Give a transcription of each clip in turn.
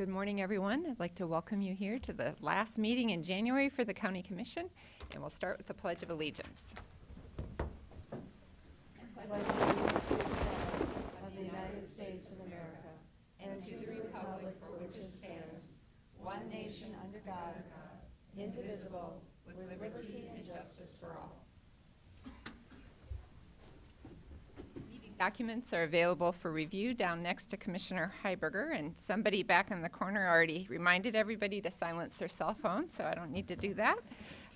good morning, everyone. I'd like to welcome you here to the last meeting in January for the County Commission, and we'll start with the Pledge of Allegiance. pledge allegiance to the of the United States of America and to the republic for which it stands, one nation under God, indivisible, with liberty and justice for all. Documents are available for review down next to Commissioner Heiberger, and somebody back in the corner already reminded everybody to silence their cell phone, so I don't need to do that.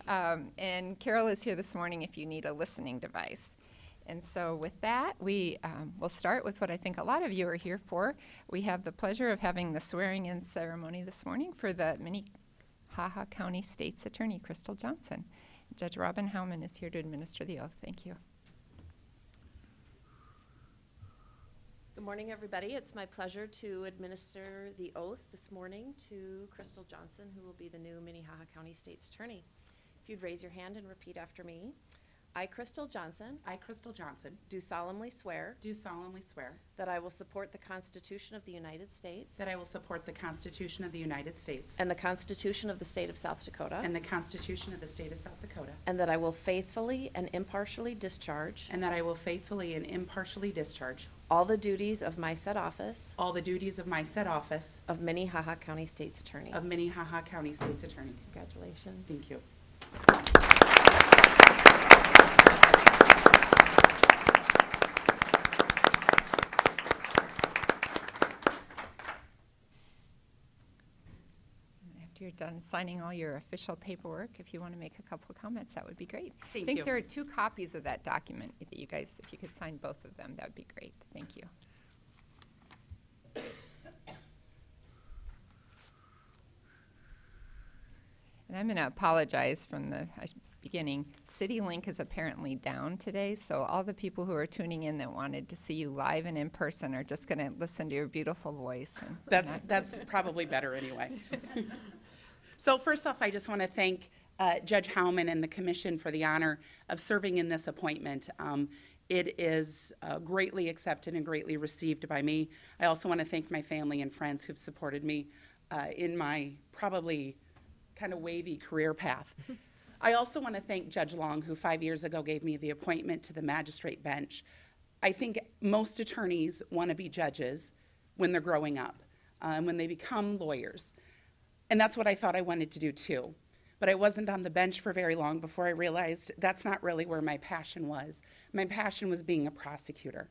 Um, And Carol is here this morning if you need a listening device. And so with that, we um, will start with what I think a lot of you are here for. We have the pleasure of having the swearing-in ceremony this morning for the Minnehaha County State's Attorney, Crystal Johnson. Judge Robin Houwman is here to administer the oath. Thank you. Good morning, everybody. It's my pleasure to administer the oath this morning to Crystal Johnson, who will be the new Minnehaha County State's Attorney. If you'd raise your hand and repeat after me. I, Crystal Johnson, I, Crystal Johnson, do solemnly swear do solemnly swear that I will support the Constitution of the United States that I will support the Constitution of the United States and the Constitution of the State of South Dakota, and the Constitution of the State of South Dakota, and that I will faithfully and impartially discharge and that I will faithfully and impartially discharge all the duties of my said office all the duties of my said office of Minnehaha County State's Attorney. of Minnehaha County State's Attorney. Congratulations. Thank you. After you're done signing all your official paperwork, if you want to make a couple of comments, that would be great. Thank I think you. there are two copies of that document that you guys, if you could sign both of them, that would be great. Thank you. And I'm going to apologize from the uh, beginning. CityLink is apparently down today, so all the people who are tuning in that wanted to see you live and in person are just going to listen to your beautiful voice. That's, that's probably better anyway. So first off, I just want to thank uh, Judge Houwman and the commission for the honor of serving in this appointment. Um, It is uh, greatly accepted and greatly received by me. I also want to thank my family and friends who've supported me uh, in my probably kind of wavy career path. I also want to thank Judge Long, who five years ago gave me the appointment to the magistrate bench. I think most attorneys want to be judges when they're growing up, and when they become lawyers. And that's what I thought I wanted to do too. But I wasn't on the bench for very long before I realized that's not really where my passion was. My passion was being a prosecutor.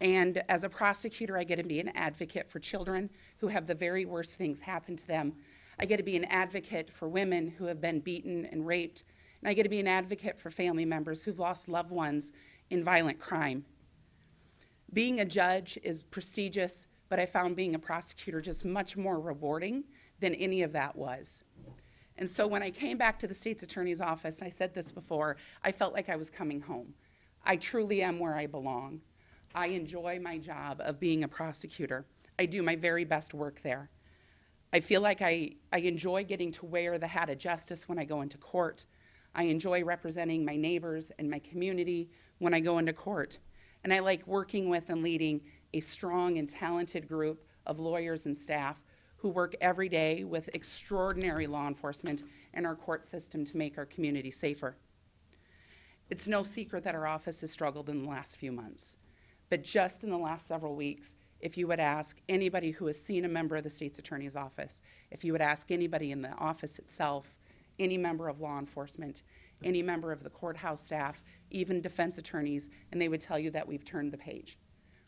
And as a prosecutor, I get to be an advocate for children who have the very worst things happen to them. I get to be an advocate for women who have been beaten and raped. And I get to be an advocate for family members who've lost loved ones in violent crime. Being a judge is prestigious, but I found being a prosecutor just much more rewarding than any of that was. And so when I came back to the state's attorney's office, I said this before, I felt like I was coming home. I truly am where I belong. I enjoy my job of being a prosecutor. I do my very best work there. I feel like I, I enjoy getting to wear the hat of justice when I go into court. I enjoy representing my neighbors and my community when I go into court. And I like working with and leading a strong and talented group of lawyers and staff who work every day with extraordinary law enforcement and our court system to make our community safer. It's no secret that our office has struggled in the last few months. But just in the last several weeks, if you would ask anybody who has seen a member of the state's attorney's office, if you would ask anybody in the office itself, any member of law enforcement, any member of the courthouse staff, even defense attorneys, and they would tell you that we've turned the page.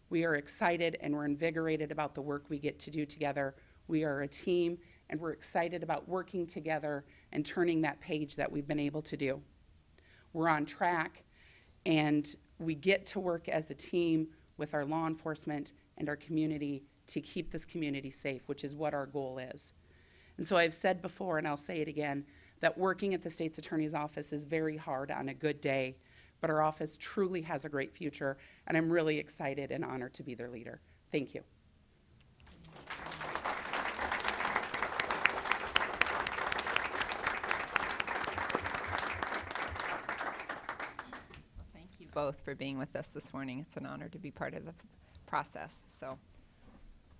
We are excited and we're invigorated about the work we get to do together. We are a team and we're excited about working together and turning that page that we've been able to do. We're on track and we get to work as a team with our law enforcement and our community to keep this community safe, which is what our goal is. And so I've said before, and I'll say it again, that working at the state's attorney's office is very hard on a good day, but our office truly has a great future, and I'm really excited and honored to be their leader. Thank you. Both for being with us this morning. It's an honor to be part of the process, so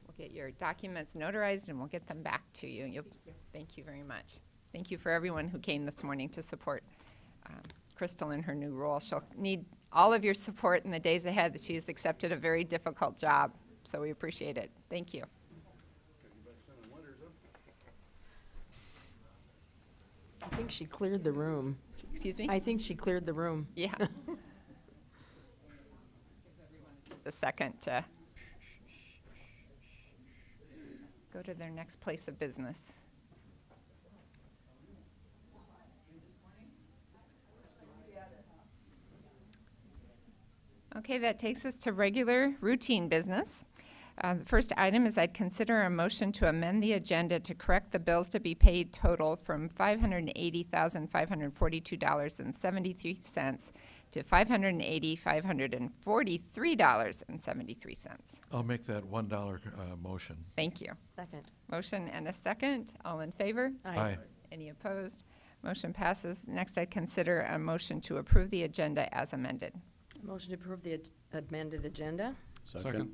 we'll get your documents notarized and we'll get them back to you. You'll- Thank you very much. Thank you for everyone who came this morning to support um, Crystal in her new role. She'll need all of your support in the days ahead. She has accepted a very difficult job, so we appreciate it. Thank you. I think she cleared the room. Excuse me? I think she cleared the room. Yeah. The second to go to their next place of business. Okay, that takes us to regular routine business. Uh, The first item is I'd consider a motion to amend the agenda to correct the bills to be paid total from $580,542.73 to $580,543.73. I'll make that one dollar uh, motion. Thank you. Second. Motion and a second. All in favor? Aye. Any opposed? Motion passes. Next, I'd consider a motion to approve the agenda as amended. Motion to approve the ad- amended agenda? Second.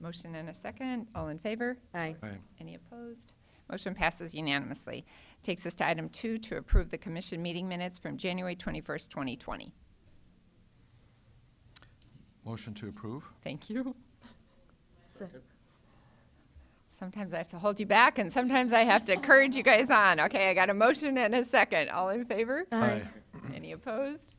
Motion and a second. All in favor? Aye. Aye. Any opposed? Motion passes unanimously. Takes us to item two, to approve the commission meeting minutes from January 21st, 2020. Motion to approve? Thank you. Se- Sometimes I have to hold you back, and sometimes I have to encourage you guys on. Okay, I got a motion and a second. All in favor? Aye. Any opposed?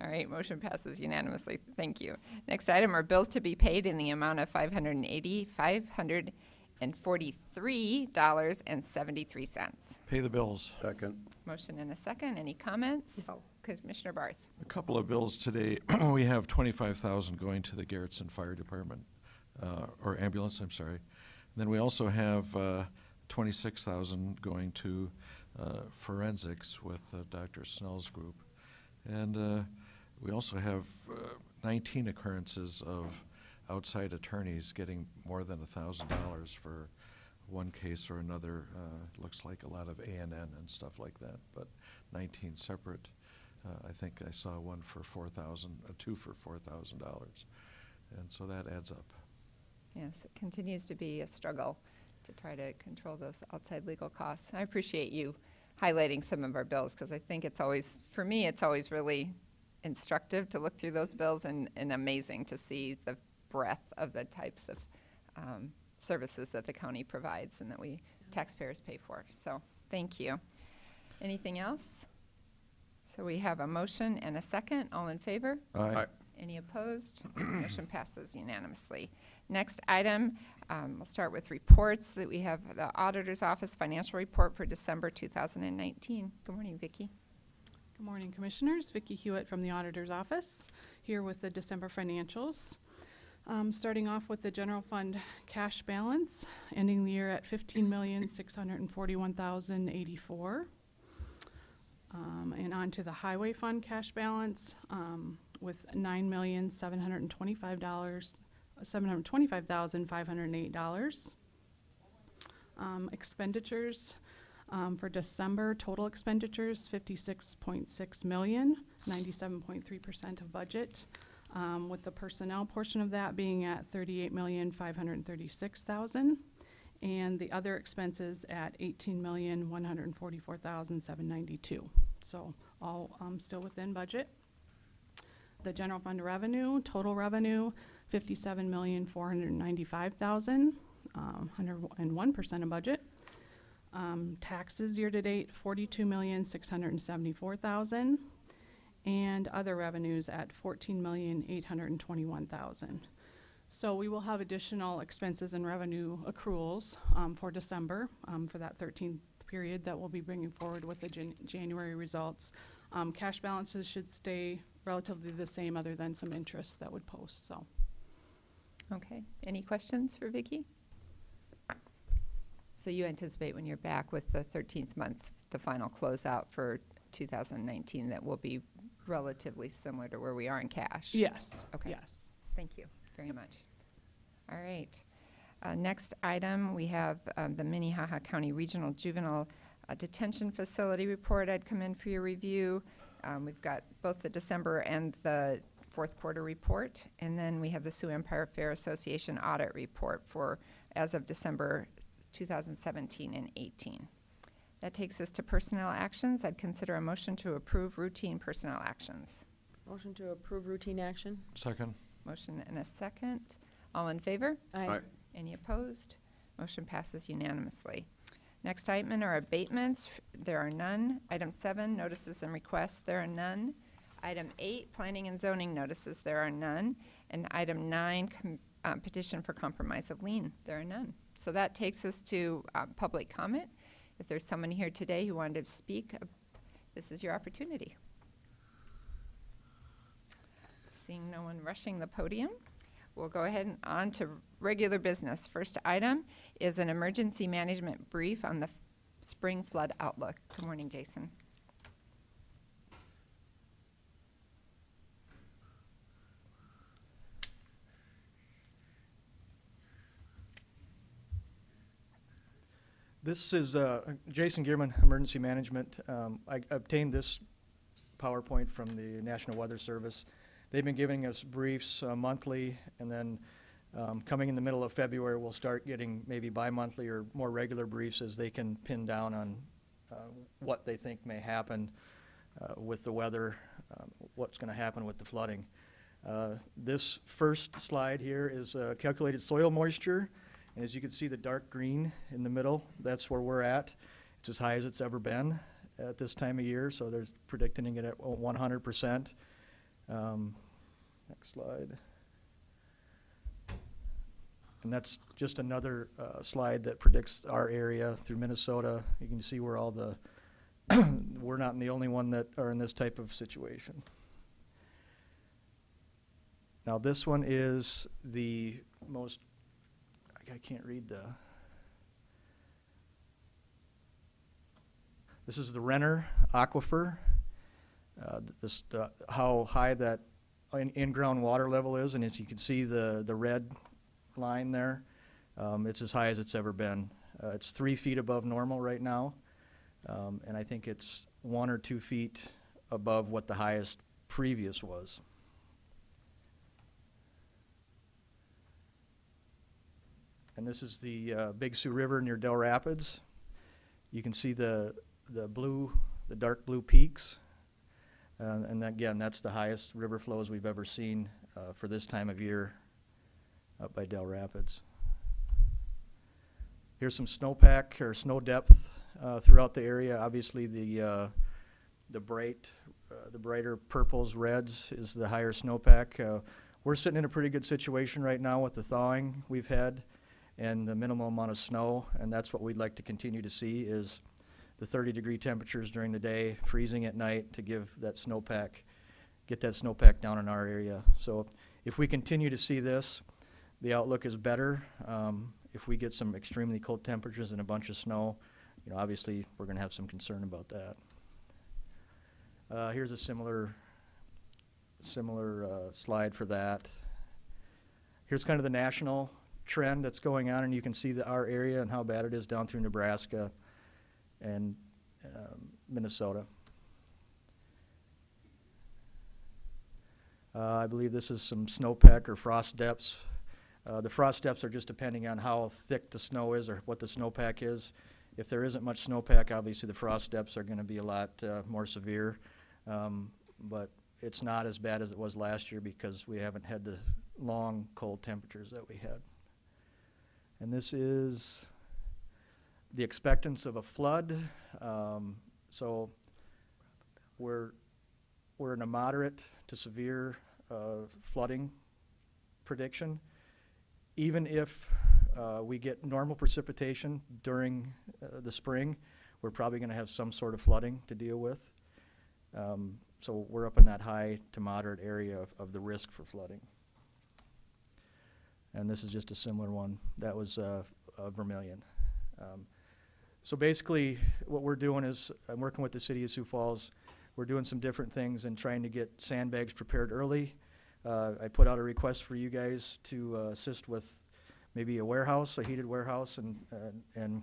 All right, motion passes unanimously. Thank you. Next item are bills to be paid in the amount of five hundred and eighty, five hundred and forty-three dollars and seventy-three cents. Pay the bills. Second. Motion and a second. Any comments? No. Commissioner Barth. A couple of bills today. We have twenty-five thousand going to the Garretson Fire Department, uh, or ambulance, I'm sorry. Then we also have uh, twenty-six thousand going to uh, forensics with uh, Dr. Snell's group. And uh, we also have uh, nineteen occurrences of outside attorneys getting more than a thousand dollars for one case or another. Looks like a lot of A and and stuff like that, but nineteen separate. Uh, I think I saw one for four thousand, uh, two for four thousand dollars. And so that adds up. Yes, it continues to be a struggle to try to control those outside legal costs. I appreciate you highlighting some of our bills, because I think it's always, for me, it's always really instructive to look through those bills and, and amazing to see the breadth of the types of um, services that the county provides and that we taxpayers pay for. So, thank you. Anything else? So we have a motion and a second. All in favor? Aye. Any opposed? Motion passes unanimously. Next item, um, we'll start with reports that we have the Auditor's Office Financial Report for December 2019. Good morning, Vicki. Good morning, Commissioners. Vicki Hewitt from the Auditor's Office, here with the December financials. Um, starting off with the general fund cash balance, ending the year at 15,641,084. Um, and on to the highway fund cash balance um, with nine million seven hundred and twenty-five dollars, seven hundred twenty-five thousand five hundred eight dollars. Um, expenditures um, for December total expenditures fifty-six point six million, ninety-seven point three percent of budget. Um, with the personnel portion of that being at thirty-eight million five hundred thirty-six thousand and the other expenses at 18,144,792. So all, um, still within budget. The general fund revenue, total revenue, fifty-seven million, four hundred and ninety-five thousand, um, of budget. Um, taxes forty-two million, six hundred and seventy-four thousand. And other revenues at fourteen million, eight hundred and twenty-one thousand. So we will have additional expenses and revenue accruals, um, for December, um, for that thirteenth period that we'll be bringing forward with the Jan- January results. Um, cash balances should stay relatively the same, other than some interest that would post, so. Okay, any questions for Vicki? So you anticipate when you're back with the 13th month, the final closeout for 2019, that will be relatively similar to where we are in cash? Yes, Okay. yes. Thank you very much. All right. Uh, Next item, we have um, the Minnehaha County Regional Juvenile uh, Detention Facility Report. I'd come in for your review. Um, We've got both the December and the fourth quarter report. And then we have the Sioux Empire Fair Association Audit Report for as of December 2017 and 18. That takes us to personnel actions. I'd consider a motion to approve routine personnel actions. Motion to approve routine action? Second. Motion and a second. All in favor? Aye. Any opposed? Motion passes unanimously. Next item are abatements. There are none. Item seven, notices and requests. There are none. Item eight, planning and zoning notices. There are none. And item nine, uh, petition for compromise of lien. There are none. So that takes us to uh, public comment. If there's someone here today who wanted to speak, uh, this is your opportunity. Seeing no one rushing the podium, we'll go ahead and on to regular business. First item is an emergency management brief on the spring flood outlook. Good morning, Jason. This is uh, Jason Gearman, Emergency Management. Um, I obtained this PowerPoint from the National Weather Service. They've been giving us briefs uh, monthly, and then um, coming in the middle of February, we'll start getting maybe bi-monthly or more regular briefs as they can pin down on uh, what they think may happen uh, with the weather, um, what's going to happen with the flooding. Uh, This first slide here is calculated soil moisture. And as you can see, the dark green in the middle, that's where we're at. It's as high as it's ever been at this time of year, so they're predicting it at one hundred percent. Um, Next slide. And that's just another uh, slide that predicts our area through Minnesota. You can see where all the, we're not the only one that are in this type of situation. Now, this one is the most I can't read the. This is the Renner Aquifer. Uh, this, how high that in-ground water level is, and as you can see the, the red line there, um, it's as high as it's ever been. Uh, it's three feet above normal right now, um, and I think it's one or two feet above what the highest previous was. And this is the uh, Big Sioux River near Dell Rapids. You can see the, the blue, the dark blue peaks. Uh, and again, that's the highest river flows we've ever seen uh, for this time of year up by Dell Rapids. Here's some snowpack or snow depth uh, throughout the area. Obviously, the, uh, the bright, uh, the brighter purples, reds is the higher snowpack. Uh, we're sitting in a pretty good situation right now with the thawing we've had and the minimal amount of snow, and that's what we'd like to continue to see is the 30 degree temperatures during the day, freezing at night to give that snowpack, get that snowpack down in our area. So if we continue to see this, the outlook is better. Um, if we get some extremely cold temperatures and a bunch of snow, you know, obviously we're going to have some concern about that. Uh, here's a similar, similar uh, slide for that. Here's kind of the national trend that's going on, and you can see the, our area and how bad it is down through Nebraska and um, Minnesota. Uh, I believe this is some snowpack or frost depths. Uh, the frost depths are just depending on how thick the snow is or what the snowpack is. If there isn't much snowpack, obviously the frost depths are going to be a lot uh, more severe. Um, but it's not as bad as it was last year because we haven't had the long cold temperatures that we had. And this is the expectance of a flood. Um, so we're, we're in a moderate to severe uh, flooding prediction. Even if uh, we get normal precipitation during uh, the spring, we're probably going to have some sort of flooding to deal with. Um, so we're up in that high to moderate area of, of the risk for flooding. And this is just a similar one. That was uh, Vermillion. Um, so basically, what we're doing is, I'm working with the city of Sioux Falls. We're doing some different things and trying to get sandbags prepared early. Uh, I put out a request for you guys to uh, assist with maybe a warehouse, a heated warehouse, and, and-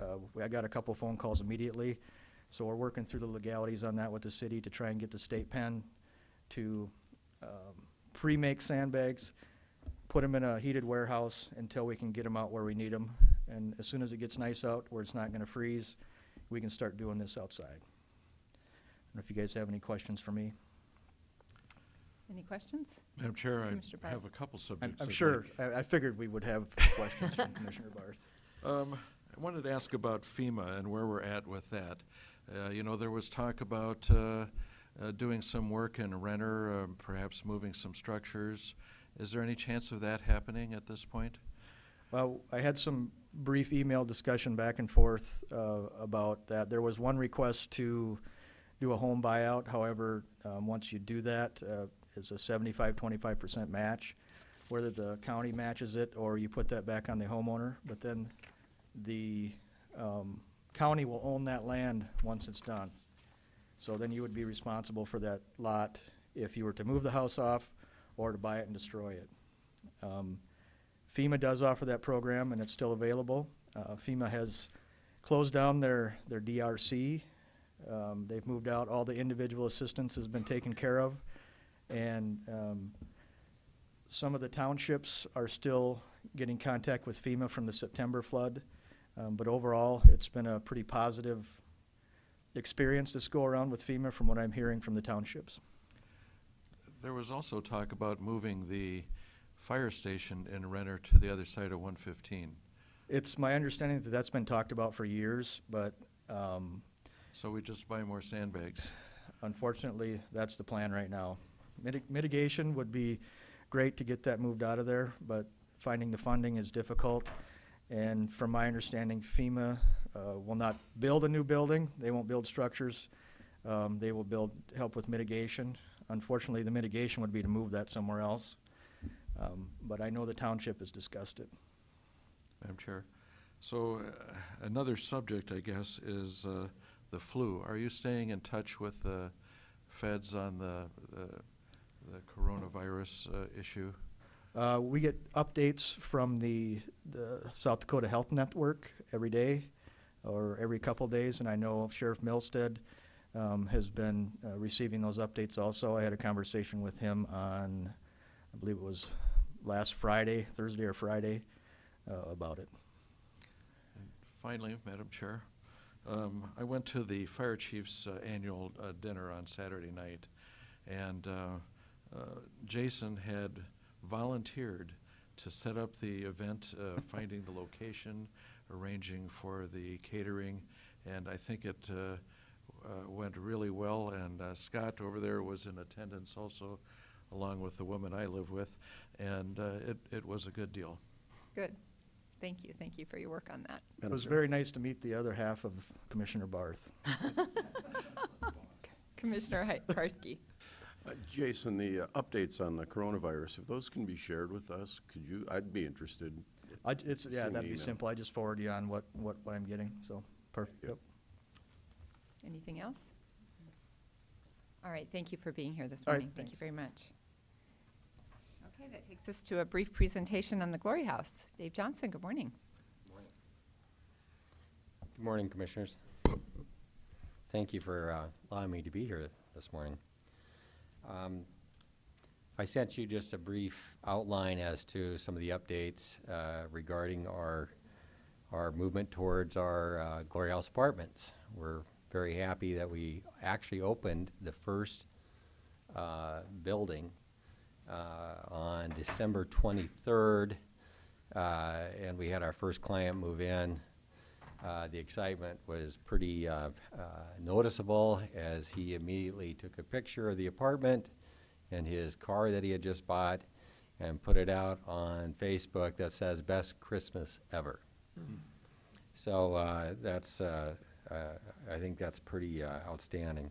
uh, I got a couple phone calls immediately. So we're working through the legalities on that with the city to try and get the state pen to um, pre-make sandbags. put them in a heated warehouse until we can get them out where we need them. And as soon as it gets nice out, where it's not gonna freeze, we can start doing this outside. I don't know if you guys have any questions for me. Any questions? Madam Chair, Commissioner I have a couple I'm, subjects. I'm I'd sure, I, I figured we would have questions from Commissioner Barth. Um, I wanted to ask about FEMA and where we're at with that. Uh, you know, there was talk about, uh, uh, doing some work in Renner, um, perhaps moving some structures. Is there any chance of that happening at this point? Well, I had some brief email discussion back and forth uh, about that. There was one request to do a home buyout. However, um, once you do that, uh, it's a 75, 25% match, whether the county matches it or you put that back on the homeowner. But then the um, county will own that land once it's done. So then you would be responsible for that lot if you were to move the house off or to buy it and destroy it. Um, FEMA does offer that program, and it's still available. Uh, FEMA has closed down their, their DRC. Um, They've moved out, all the individual assistance has been taken care of. And um, some of the townships are still getting contact with FEMA from the September flood. Um, But overall, it's been a pretty positive experience this go-around with FEMA from what I'm hearing from the townships. There was also talk about moving the fire station in Renner to the other side of one fifteen. It's my understanding that that's been talked about for years, but um, So we just buy more sandbags. Unfortunately, that's the plan right now. Mitig- Mitigation would be great to get that moved out of there, but finding the funding is difficult. And from my understanding, FEMA uh, will not build a new building, they won't build structures. Um, They will build, help with mitigation. Unfortunately, the mitigation would be to move that somewhere else. Um, But I know the township has discussed it. Madam Chair. So uh, another subject, I guess, is uh, the flu. Are you staying in touch with the feds on the, the- the coronavirus uh, issue? Uh, we get updates from the, the South Dakota Health Network every day or every couple days, and I know Sheriff Milstead um, has been uh, receiving those updates also. I had a conversation with him on, I believe it was last Friday, Thursday or Friday, uh, about it. And Finally, Madam Chair, um, I went to the fire chief's uh, annual uh, dinner on Saturday night, and uh, uh, Jason had volunteered to set up the event, uh, finding the location, arranging for the catering, and I think it uh, uh, went really well. And uh, Scott over there was in attendance also, along with the woman I live with, and uh, it, it was a good deal. Good. Thank you, thank you for your work on that. It was very nice to meet the other half of Commissioner Barth. Commissioner Hi- Karsky. Uh, Jason, the uh, updates on the coronavirus, if those can be shared with us, could you, I'd be interested. I, it's, yeah, that'd be email. simple. I just forward you on what, what what I'm getting, so, perfect. Yep. Anything else? All right, thank you for being here this All right, morning. Thank you thanks. very much. Okay, that takes us to a brief presentation on the Glory House. Dave Johnson, good morning. Good morning, Commissioners. Thank you for uh, allowing me to be here this morning. Um, I sent you just a brief outline as to some of the updates uh, regarding our, our movement towards our uh, Glory House Apartments. We're very happy that we actually opened the first uh, building on December 23rd, uh, and we had our first client move in. Uh, The excitement was pretty uh, uh, noticeable as he immediately took a picture of the apartment and his car that he had just bought and put it out on Facebook that says, "Best Christmas ever." So uh, that's, uh, uh, I think that's pretty uh, outstanding.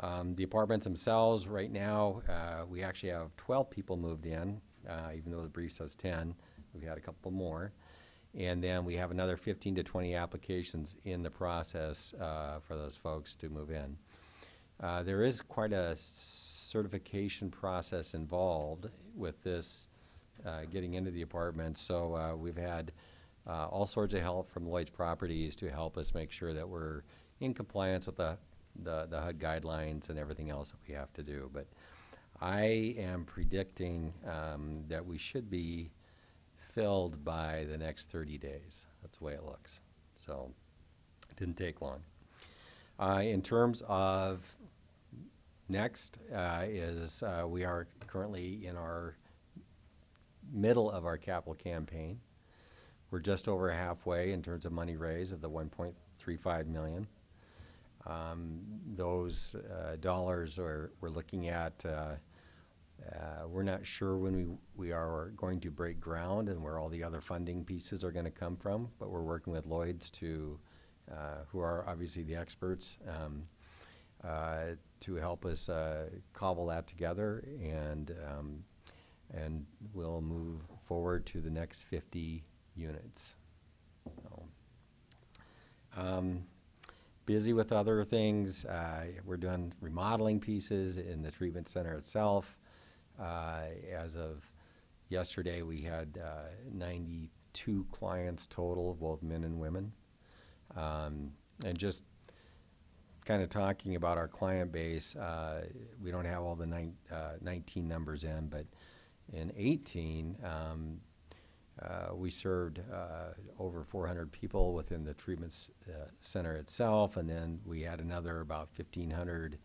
Um, The apartments themselves, right now, uh, we actually have 12 people moved in, uh, even though the brief says 10. We've had a couple more. And then we have another 15 to 20 applications in the process uh, for those folks to move in. Uh, There is quite a certification process involved with this, uh, getting into the apartments. So uh, we've had all sorts of help from Lloyd's Properties to help us make sure that we're in compliance with the, the the HUD guidelines and everything else that we have to do. But I am predicting um, that we should be filled by the next thirty days. That's the way it looks. So, it didn't take long. Uh, in terms of next, uh, is, uh, we are currently in our middle of our capital campaign. We're just over halfway in terms of money raised of the one point three five million. Um, those, uh, dollars are, we're looking at, uh, uh, we're not sure when we, we are going to break ground and where all the other funding pieces are gonna come from, but we're working with Lloyds to, uh, who are obviously the experts, um, uh, to help us, cobble that together and, um, and we'll move forward to the next fifty units. So, Um, busy with other things. Uh, we're doing remodeling pieces in the treatment center itself. Uh, as of yesterday, we had uh, 92 clients total, both men and women. Um, and just kind of talking about our client base, uh, we don't have all the uh, 19 numbers in, but in 18, um, uh, we served uh, over 400 people within the treatment uh, center itself, and then we had another about 1,500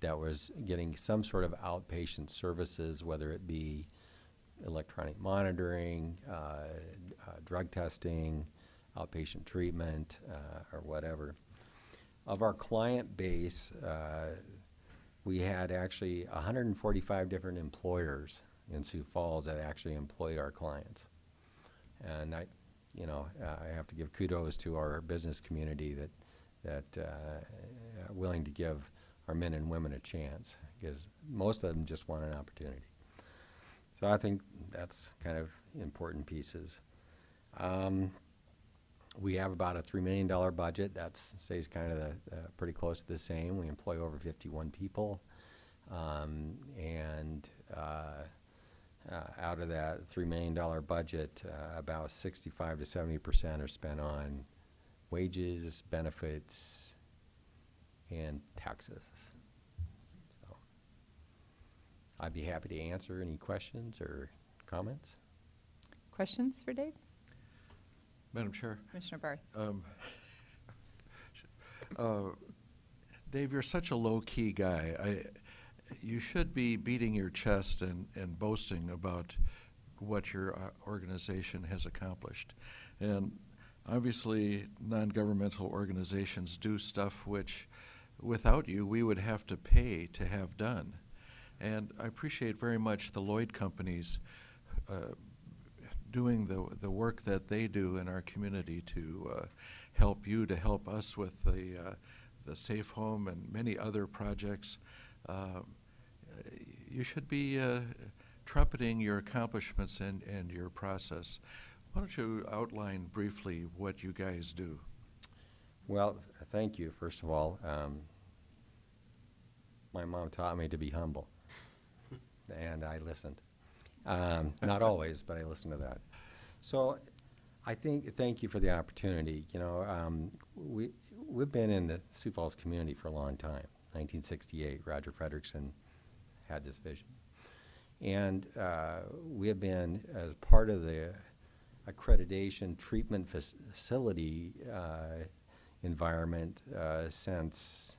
that was getting some sort of outpatient services, whether it be electronic monitoring, uh, uh, drug testing, outpatient treatment, uh, or whatever. Of our client base, we had actually 145 different employers in Sioux Falls that actually employed our clients. And I, you know, I have to give kudos to our business community that, that uh, are willing to give our men and women a chance, because most of them just want an opportunity. So I think that's kind of important pieces. Um, we have about a three million dollar budget. That stays kind of the, uh, pretty close to the same. We employ over fifty-one people. Um, and, uh, uh, out of that three million dollar budget, uh, about sixty-five to seventy percent are spent on wages, benefits, and taxes. So, I'd be happy to answer any questions or comments. Questions for Dave? Madam Chair, Commissioner Barth? um, uh, Dave, you're such a low-key guy. I, you should be beating your chest and, and boasting about what your uh, organization has accomplished. And obviously, non-governmental organizations do stuff which, without you, we would have to pay to have done. And I appreciate very much the Lloyd companies uh, doing the, the work that they do in our community to uh, help you, to help us with the, uh, the safe home and many other projects. Um, you should be uh, trumpeting your accomplishments and, and your process. Why don't you outline briefly what you guys do? Well, th- thank you, first of all. Um, my mom taught me to be humble, and I listened. Um, not always, but I listened to that. So, I think, thank you for the opportunity. You know, um, we, we've been in the Sioux Falls community for a long time. 1968, Roger Frederickson had this vision. And uh, we have been, as part of the accreditation treatment facility uh, environment uh, since,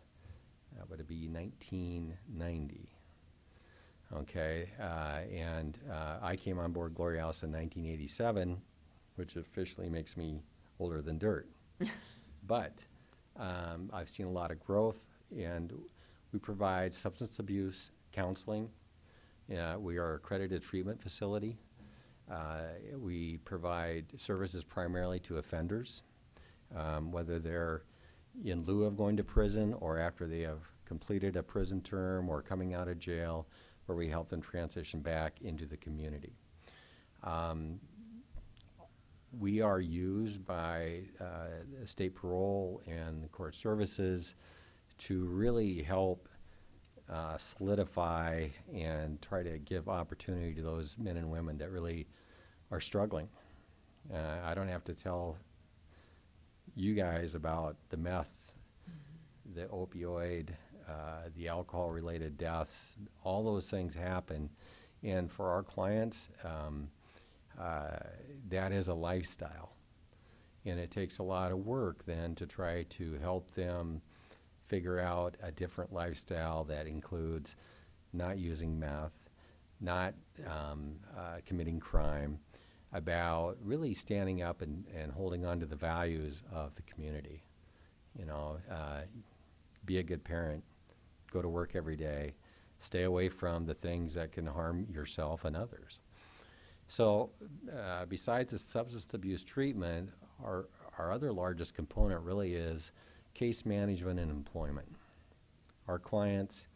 uh, would it be 1990? Okay, uh, and uh, I came on board Glory House in 1987, which officially makes me older than dirt. but um, I've seen a lot of growth, and we provide substance abuse counseling. Uh, we are accredited treatment facility. Uh, we provide services primarily to offenders, um, whether they're in lieu of going to prison or after they have completed a prison term or coming out of jail, where we help them transition back into the community. Um, we are used by uh, state parole and court services to really help uh, solidify and try to give opportunity to those men and women that really are struggling. Uh, I don't have to tell you guys about the meth, the opioid, uh, the alcohol-related deaths. All those things happen, and for our clients, um, uh, that is a lifestyle. And it takes a lot of work then to try to help them figure out a different lifestyle that includes not using meth, not um, uh, committing crime, about really standing up and, and holding on to the values of the community. You know, uh, be a good parent, go to work every day, stay away from the things that can harm yourself and others. So, uh, besides the substance abuse treatment, our, our other largest component really is case management and employment. Our clients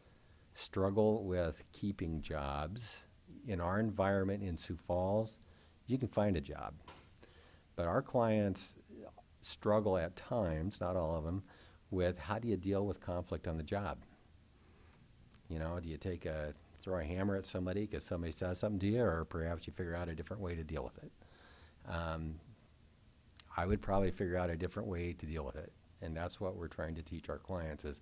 struggle with keeping jobs. In our environment in Sioux Falls, you can find a job. But our clients struggle at times, not all of them, with how do you deal with conflict on the job? You know, do you take a, throw a hammer at somebody because somebody says something to you, or perhaps you figure out a different way to deal with it? Um, I would probably figure out a different way to deal with it. And that's what we're trying to teach our clients is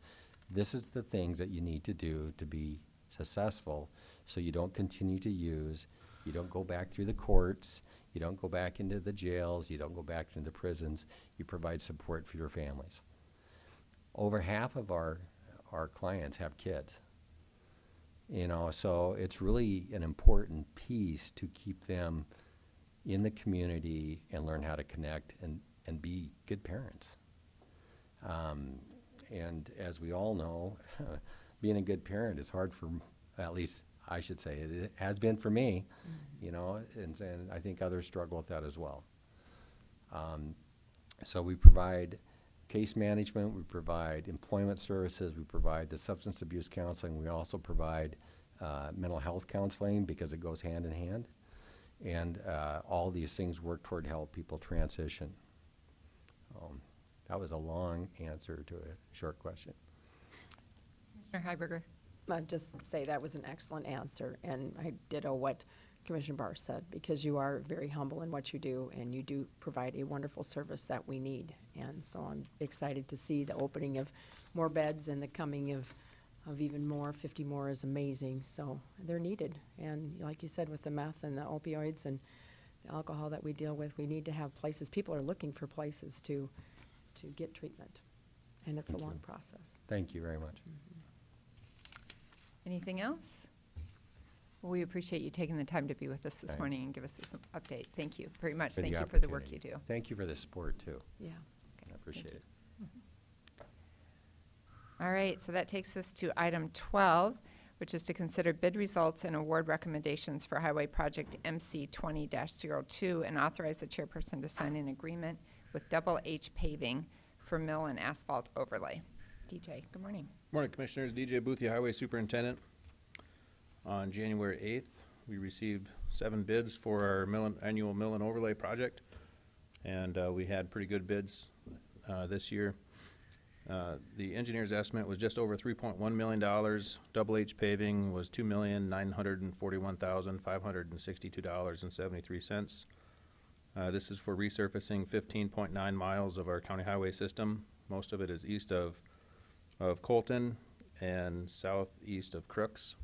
this is the things that you need to do to be successful so you don't continue to use, you don't go back through the courts, you don't go back into the jails, you don't go back into the prisons, you provide support for your families. Over half of our, our clients have kids. You know, so it's really an important piece to keep them in the community and learn how to connect and, and be good parents. Um, and as we all know, being a good parent is hard for, at least I should say, it, it has been for me, you know, and, and I think others struggle with that as well. Um, so we provide case management, we provide employment services, we provide the substance abuse counseling, we also provide uh, mental health counseling because it goes hand in hand. And uh, all these things work toward help people transition. Um, that was a long answer to a short question. Commissioner Heiberger? I'd just say that was an excellent answer, and I ditto what Commissioner Barr said, because you are very humble in what you do, and you do provide a wonderful service that we need. And so I'm excited to see the opening of more beds and the coming of, of even more. Fifty more is amazing, so they're needed. And like you said, with the meth and the opioids and the alcohol that we deal with, we need to have places, people are looking for places to, to get treatment. And it's a Thank you. long process. Thank you very much. Mm-hmm. Anything else? Well, we appreciate you taking the time to be with us this Right. morning and give us this update. Thank you very much. For Thank you for the work you do. Thank you for the support, too. Yeah. I appreciate you. it. All right, so that takes us to item 12, which is to consider bid results and award recommendations for Highway Project MC 20-02 and authorize the chairperson to sign an agreement with Double H Paving for mill and asphalt overlay. DJ, good morning. Morning, Commissioners. DJ Buthe, Highway Superintendent. On January 8th, we received seven bids for our mill and- annual mill and overlay project. And uh, we had pretty good bids uh, this year. Uh, The engineer's estimate was just over $3.1 million. Double H paving was $2,941,562.73. Uh, This is for resurfacing 15.9 miles of our county highway system. Most of it is east of of Colton and southeast of Crooks.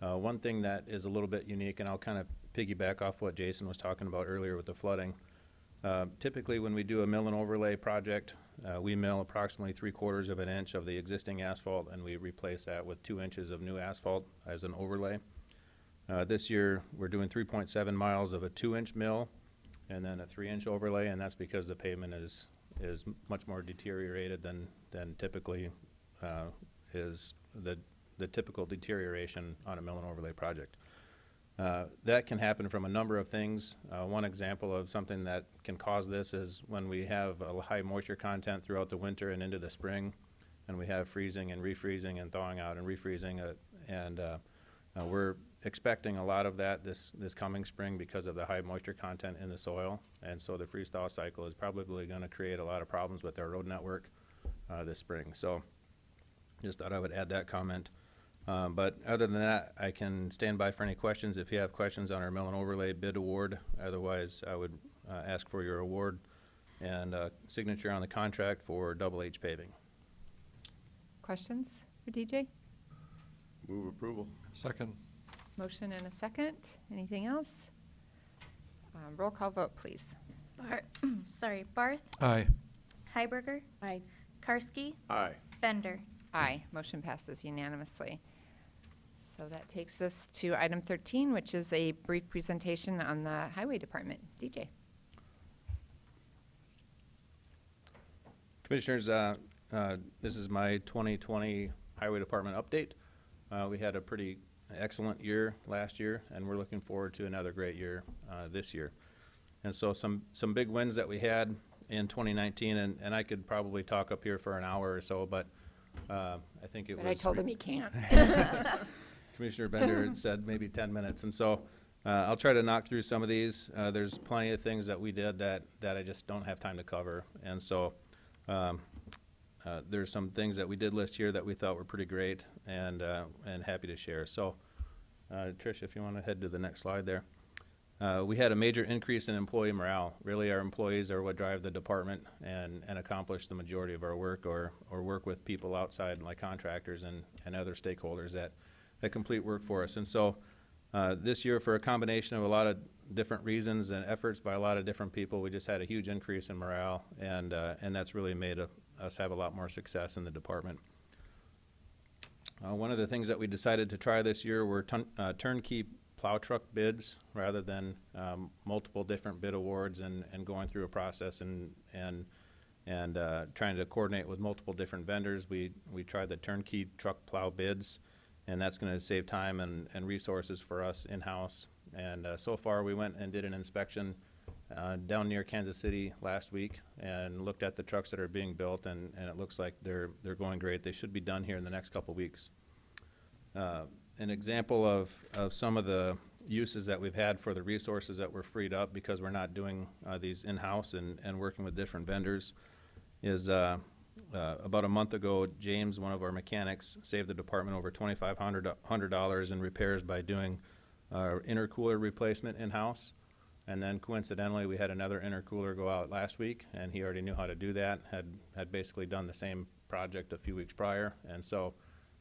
Uh, one thing that is a little bit unique, and I'll kind of piggyback off what Jason was talking about earlier with the flooding. Uh, typically, when we do a mill and overlay project, uh, we mill approximately three quarters of an inch of the existing asphalt, and we replace that with two inches of new asphalt as an overlay. Uh, this year, we're doing three point seven miles of a two-inch mill, and then a three-inch overlay, and that's because the pavement is, is much more deteriorated than, than typically uh, is the, the typical deterioration on a mill and overlay project. Uh, That can happen from a number of things. Uh, One example of something that can cause this is when we have a high moisture content throughout the winter and into the spring, and we have freezing and refreezing and thawing out and refreezing. And uh, uh, we're expecting a lot of that this, this coming spring because of the high moisture content in the soil. And so the freeze-thaw cycle is probably going to create a lot of problems with our road network uh, this spring. So just thought I would add that comment. Um, But other than that, I can stand by for any questions if you have questions on our mill and overlay bid award. Otherwise, I would uh, ask for your award and uh, signature on the contract for Double H paving. Questions for DJ? Move approval. Second. Motion and a second. Anything else? Um, Roll call vote, please. Bar, sorry, Barth, Aye. Heiberger, Aye. Karsky, Aye. Bender. Aye, motion passes unanimously. So that takes us to item 13, which is a brief presentation on the Highway Department. DJ? Commissioners, uh, uh, this is my 2020 Highway Department update. Uh, We had a pretty excellent year last year, and we're looking forward to another great year uh, this year. And so some, some big wins that we had in 2019, and, and I could probably talk up here for an hour or so, but uh, I think it was. But I told him he can't. Commissioner Bender had said maybe ten minutes, and so, uh, I'll try to knock through some of these. Uh, there's plenty of things that we did that, that I just don't have time to cover, and so, um, uh, there's some things that we did list here that we thought were pretty great and, uh, and happy to share. So, uh, Trish, if you wanna head to the next slide there. Uh, we had a major increase in employee morale. Really, our employees are what drive the department and, and accomplish the majority of our work or, or work with people outside like contractors and, and other stakeholders that, that complete work for us. And so, uh, this year, for a combination of a lot of different reasons and efforts by a lot of different people, we just had a huge increase in morale and, uh, and that's really made a, us have a lot more success in the department. Uh, one of the things that we decided to try this year were uh, turnkey plow truck bids rather than um, multiple different bid awards and, and going through a process and, and, and uh, trying to coordinate with multiple different vendors. We, we tried the turnkey truck plow bids, and that's going to save time and, and resources for us in-house. And uh, so far, we went and did an inspection uh, down near Kansas City last week and looked at the trucks that are being built, and, and it looks like they're, they're going great. They should be done here in the next couple weeks. Uh, An example of, of some of the uses that we've had for the resources that were freed up because we're not doing uh, these in-house and, and working with different vendors is uh, uh, about a month ago, James, one of our mechanics, saved the department over twenty-five hundred, hundred dollars in repairs by doing our intercooler replacement in-house. And then coincidentally, we had another intercooler go out last week, and he already knew how to do that, had, had basically done the same project a few weeks prior. And so,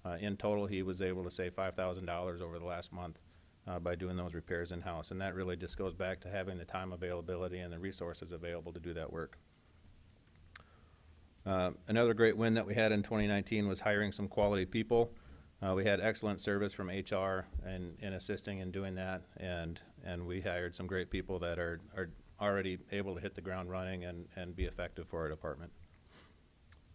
uh, in total, he was able to save five thousand dollars over the last month, uh, by doing those repairs in-house. And that really just goes back to having the time availability and the resources available to do that work. Uh, Another great win that we had in 2019 was hiring some quality people. Uh, We had excellent service from HR and, in assisting in doing that, and, and we hired some great people that are, are already able to hit the ground running and, and be effective for our department.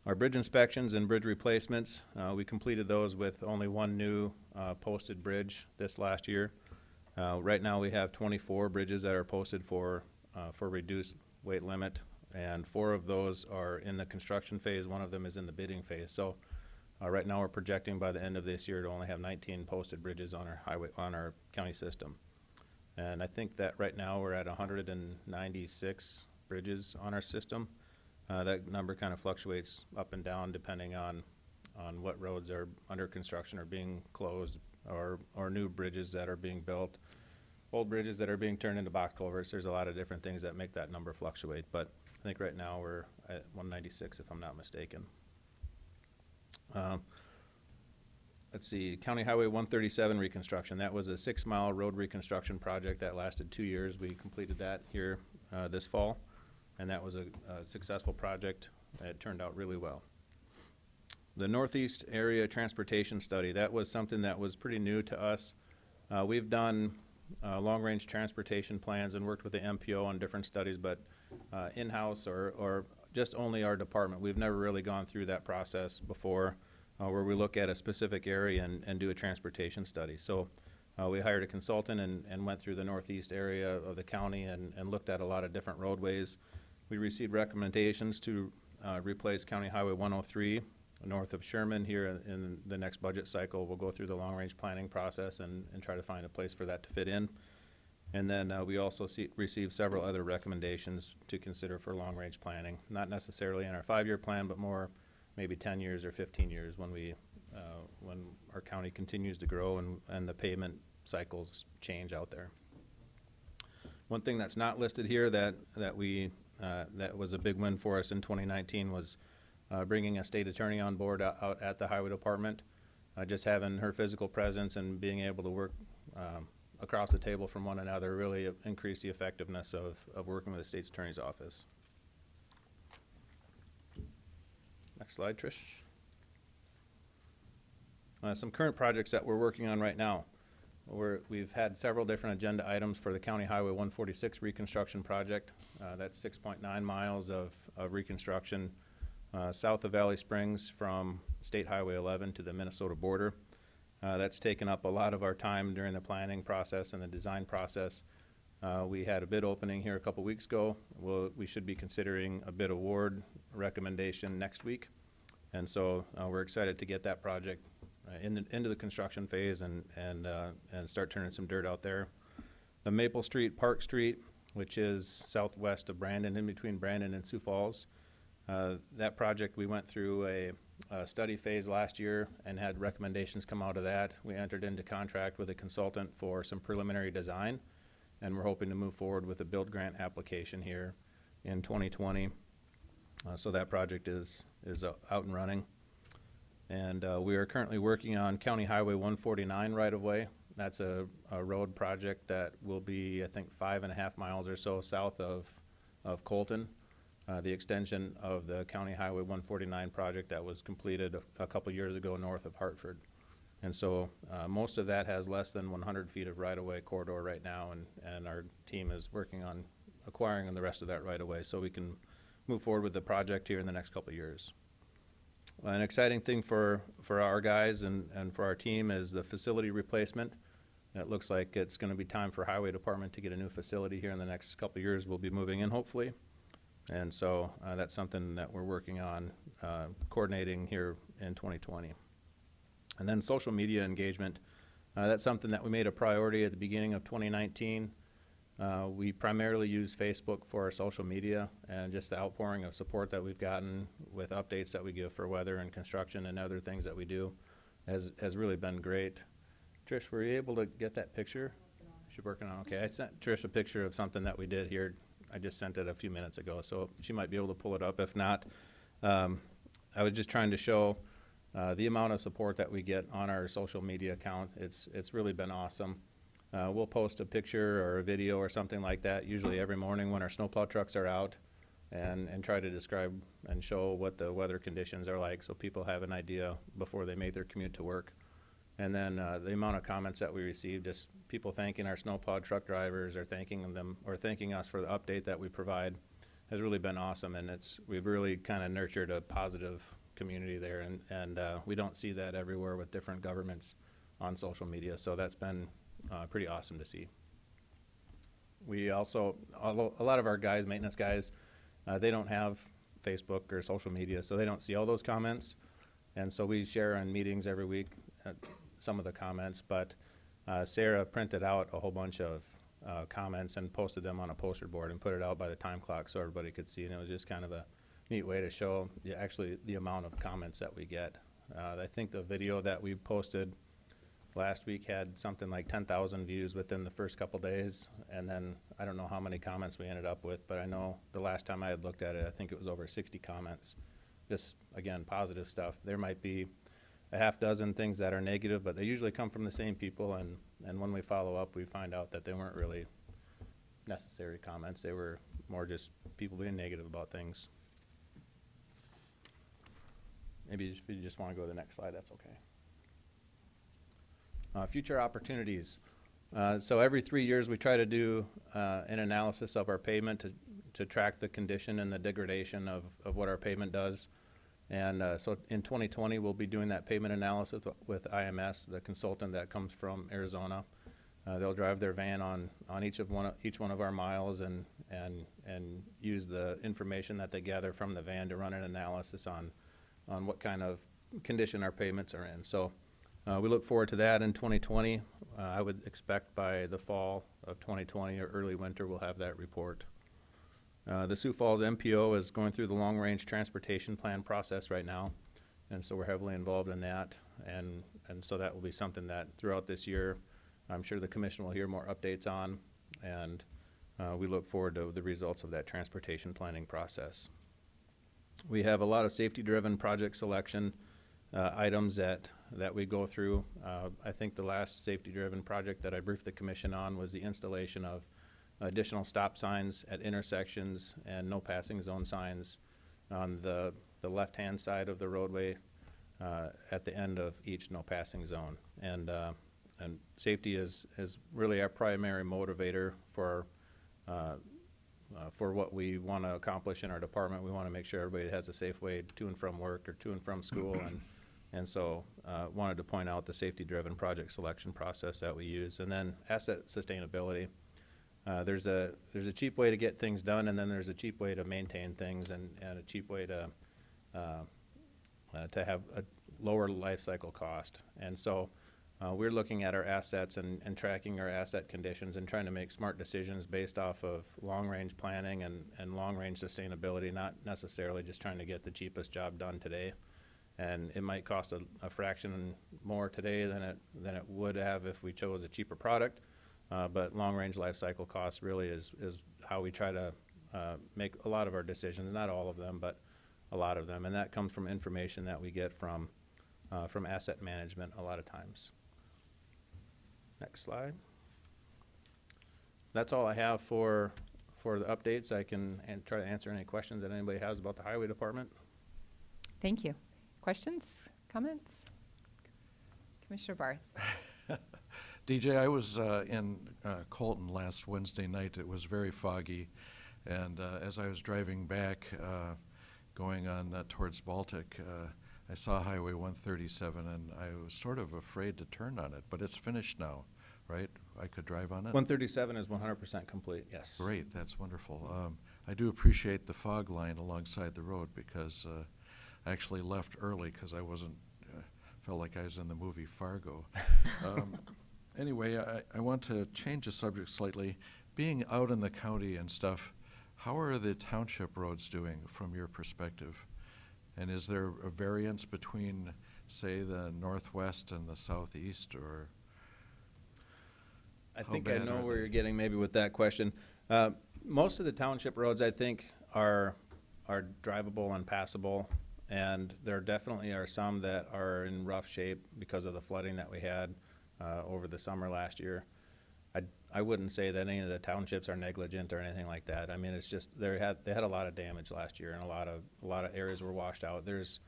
Our bridge inspections and bridge replacements, uh, we completed those with only one new uh, posted bridge this last year. Uh, Right now, we have 24 bridges that are posted for, uh, for reduced weight limit, and four of those are in the construction phase, one of them is in the bidding phase. So, uh, right now, we're projecting by the end of this year to only have 19 posted bridges on our highway, on our county system. And I think that right now, we're at 196 bridges on our system. Uh, that number kind of fluctuates up and down depending on, on what roads are under construction or being closed, or, or new bridges that are being built, old bridges that are being turned into box culverts. There's a lot of different things that make that number fluctuate, but I think right now we're at one ninety-six if I'm not mistaken. Um, Let's see, County Highway one thirty-seven reconstruction, that was a six-mile road reconstruction project that lasted two years. We completed that here, uh, this fall, and that was a, a successful project. It turned out really well. The Northeast Area Transportation Study, that was something that was pretty new to us. Uh, we've done, uh, long-range transportation plans and worked with the MPO on different studies, but, uh, in-house or, or just only our department. We've never really gone through that process before, uh, where we look at a specific area and, and do a transportation study. So, uh, we hired a consultant and, and went through the northeast area of the county and, and looked at a lot of different roadways. We received recommendations to, uh, replace County Highway one oh three north of Sherman here in- the next budget cycle. We'll go through the long-range planning process and, and try to find a place for that to fit in. And then, uh, we also see, received several other recommendations to consider for long-range planning, not necessarily in our five-year plan, but more maybe ten years or fifteen years when we, uh, when our county continues to grow and, and the payment cycles change out there. One thing that's not listed here that, that we, uh, that was a big win for us in twenty nineteen was, uh, bringing a state attorney on board out, out at the highway department. Uh, just having her physical presence and being able to work, um, across the table from one another, really increased the effectiveness of, of working with the state's attorney's office. Next slide, Trish. Uh, some current projects that we're working on right now. We're, we've had several different agenda items for the County Highway one forty-six reconstruction project. Uh, that's six point nine miles of, of reconstruction, uh, south of Valley Springs from State Highway eleven to the Minnesota border. Uh, that's taken up a lot of our time during the planning process and the design process. Uh, we had a bid opening here a couple weeks ago. We'll, we should be considering a bid award recommendation next week. And so, uh, we're excited to get that project uh, in the, into the construction phase and, and, uh, and start turning some dirt out there. The Maple Street, Park Street, which is southwest of Brandon, in between Brandon and Sioux Falls. Uh, that project, we went through a, a study phase last year and had recommendations come out of that. We entered into contract with a consultant for some preliminary design, and we're hoping to move forward with a build grant application here in twenty twenty. Uh, so that project is, is uh, out and running. And uh, we are currently working on County Highway 149 right-of-way. That's a, a road project that will be, I think, five and a half miles or so south of, of Colton. Uh, The extension of the County Highway 149 project that was completed a, a couple years ago north of Hartford. And so uh, most of that has less than 100 feet of right-of-way corridor right now, and, and our team is working on acquiring the rest of that right-of-way so we can move forward with the project here in the next couple years. An exciting thing for, for our guys and, and for our team is the facility replacement. It looks like it's gonna be time for Highway Department to get a new facility here in the next couple years. We'll be moving in hopefully. And so, uh, that's something that we're working on, uh, coordinating here in twenty twenty. And then social media engagement, uh, that's something that we made a priority at the beginning of twenty nineteen. Uh, we primarily use Facebook for our social media and just the outpouring of support that we've gotten with updates that we give for weather and construction and other things that we do has, has really been great. Trish, were you able to get that picture? She's working on, okay. I sent Trish a picture of something that we did here. I just sent it a few minutes ago, so she might be able to pull it up. If not, um, I was just trying to show uh, the amount of support that we get on our social media account. It's, it's really been awesome. Uh, we'll post a picture or a video or something like that, usually every morning when our snowplow trucks are out, and, and try to describe and show what the weather conditions are like so people have an idea before they make their commute to work. And then uh, the amount of comments that we received, just people thanking our snowplow truck drivers or thanking them or thanking us for the update that we provide has really been awesome. And it's we've really kind of nurtured a positive community there, and and uh, we don't see that everywhere with different governments on social media. So that's been uh, pretty awesome to see. We also, a lot of our guys, maintenance guys, uh, they don't have Facebook or social media, so they don't see all those comments. And so we share in meetings every week uh, some of the comments, but uh, Sarah printed out a whole bunch of uh, comments and posted them on a poster board and put it out by the time clock so everybody could see. And it was just kind of a neat way to show the, actually the amount of comments that we get. Uh, I think the video that we posted last week had something like ten thousand views within the first couple days, and then I don't know how many comments we ended up with, but I know the last time I had looked at it, I think it was over sixty comments. Just, again, positive stuff. There might be a half dozen things that are negative, but they usually come from the same people, and, and when we follow up, we find out that they weren't really necessary comments. They were more just people being negative about things. Maybe if you just wanna go to the next slide, that's okay. Uh, future opportunities. Uh, so every three years, we try to do uh, an analysis of our pavement to, to track the condition and the degradation of, of what our pavement does. And uh, so in 2020, we'll be doing that pavement analysis with IMS, the consultant that comes from Arizona. Uh, they'll drive their van on, on each of one of, each one of our miles and, and, and use the information that they gather from the van to run an analysis on, on what kind of condition our pavements are in. So uh, we look forward to that in 2020. Uh, I would expect by the fall of 2020 or early winter, we'll have that report. Uh, the Sioux Falls MPO is going through the long-range transportation plan process right now, and so we're heavily involved in that. And, and so that will be something that throughout this year, I'm sure the commission will hear more updates on, and uh, we look forward to the results of that transportation planning process. We have a lot of safety-driven project selection uh, items that, that we go through. Uh, I think the last safety-driven project that I briefed the commission on was the installation of additional stop signs at intersections and no passing zone signs on the, the left-hand side of the roadway uh, at the end of each no passing zone. And, uh, and safety is, is really our primary motivator for, uh, for what we want to accomplish in our department. We want to make sure everybody has a safe way to and from work or to and from school. And, and so uh, wanted to point out the safety-driven project selection process that we use. And then asset sustainability. Uh, there's a there's a cheap way to get things done, and then there's a cheap way to maintain things, and, and a cheap way to uh, uh, to have a lower life cycle cost. And so uh, we're looking at our assets and, and tracking our asset conditions and trying to make smart decisions based off of long range planning and, and long range sustainability, not necessarily just trying to get the cheapest job done today. And it might cost a, a fraction more today than it than it would have if we chose a cheaper product. Uh, but long-range life cycle cost really is, is how we try to uh, make a lot of our decisions, not all of them, but a lot of them. And that comes from information that we get from, uh, from asset management a lot of times. Next slide. That's all I have for, for the updates. I can and try to answer any questions that anybody has about the highway department. Thank you. Questions, comments? Commissioner Barth? DJ, I was uh, in uh, Colton last Wednesday night. It was very foggy, and uh, as I was driving back, uh, going on uh, towards Baltic, uh, I saw Highway 137, and I was sort of afraid to turn on it. But it's finished now, right? I could drive on it. 137 is 100% complete, yes. Great, that's wonderful. Um, I do appreciate the fog line alongside the road because uh, I actually left early because I wasn't, uh, felt like I was in the movie Fargo. um, anyway, I, I want to change the subject slightly. Being out in the county and stuff, how are the township roads doing from your perspective? And is there a variance between, say, the northwest and the southeast, or? I think I know where you're getting maybe with that question. Uh, most of the township roads, I think, are, are drivable and passable. And there definitely are some that are in rough shape because of the flooding that we had, uh, over the summer last year. I, wouldn't say that any of the townships are negligent or anything like that. I mean, it's just, they had, they had a lot of damage last year and a lot of, a lot of areas were washed out. There's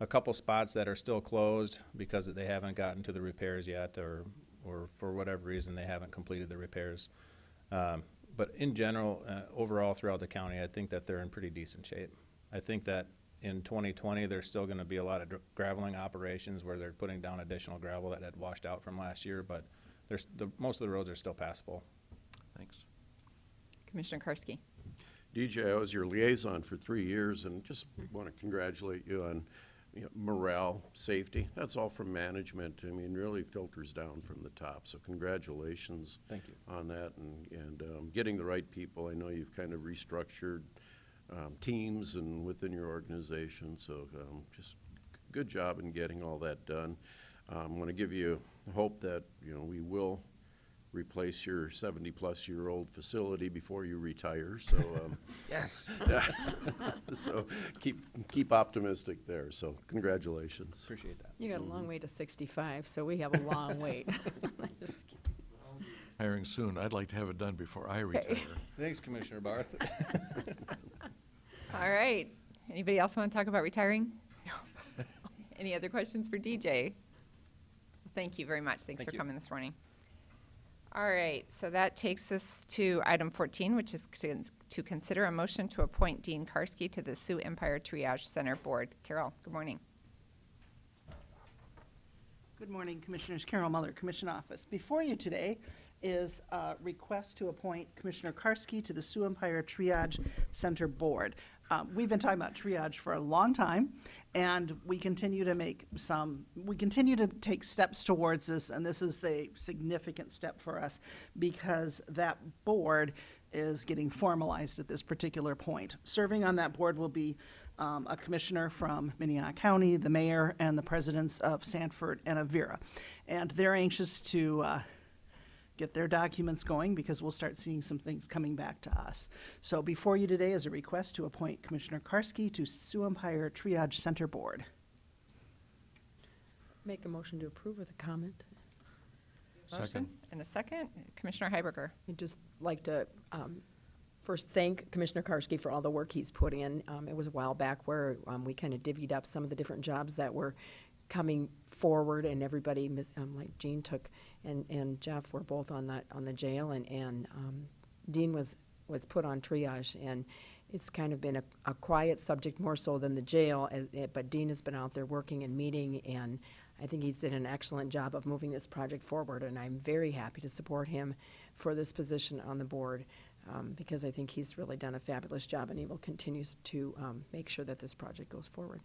a couple spots that are still closed because they haven't gotten to the repairs yet or, or for whatever reason, they haven't completed the repairs. Um, but in general, uh, overall throughout the county, I think that they're in pretty decent shape. I think that in 2020, there's still going to be a lot of graveling operations where they're putting down additional gravel that had washed out from last year, but there's, the, most of the roads are still passable. Thanks. Commissioner Karsky? DJ, I was your liaison for three years, and just want to congratulate you on you know, morale, safety. That's all from management. I mean, really filters down from the top. So congratulations. Thank you. On that and, and um, getting the right people. I know you've kind of restructured um, teams and within your organization. So um, just good job in getting all that done. I'm going to give you hope that you know we will replace your 70-plus year old facility before you retire. So um, Yes. so keep keep optimistic there. So congratulations. Appreciate that. You got a long way to 65, so we have a long wait. Hiring soon. I'd like to have it done before I retire. Thanks, Commissioner Barth. All right. Anybody else want to talk about retiring? No. Any other questions for DJ? Thank you very much. Thanks Thank for you. coming this morning. All right, so that takes us to item 14, which is to to consider a motion to appoint Dean Karsky to the Sioux Empire Triage Center Board. Carol, good morning. Good morning, Commissioners. Carol Muller, Commission Office. Before you today is a request to appoint Commissioner Karsky to the Sioux Empire Triage Center Board. Um, We've been talking about triage for a long time, and we continue to make some, we continue to take steps towards this, and this is a significant step for us because that board is getting formalized at this particular point. Serving on that board will be um, a commissioner from Minnehaha County, the mayor, and the presidents of Sanford and Avera. And they're anxious to uh, get their documents going because we'll start seeing some things coming back to us. So before you today is a request to appoint Commissioner Karsky to Sioux Empire Triage Center Board. Make a motion to approve with a comment. Motion Second. and a second. Commissioner Heiberger. I'd just like to um, first thank Commissioner Karsky for all the work he's put in. Um, It was a while back where um, we kind of divvied up some of the different jobs that were coming forward, and everybody, um, like Jean took, and, and Jeff were both on that, on the jail, and, and um, Dean was, was put on triage, and it's kind of been a, a quiet subject more so than the jail, as- eh, but Dean has been out there working and meeting, and I think he's did an excellent job of moving this project forward, and I'm very happy to support him for this position on the board, um, because I think he's really done a fabulous job, and he will continue to um, make sure that this project goes forward.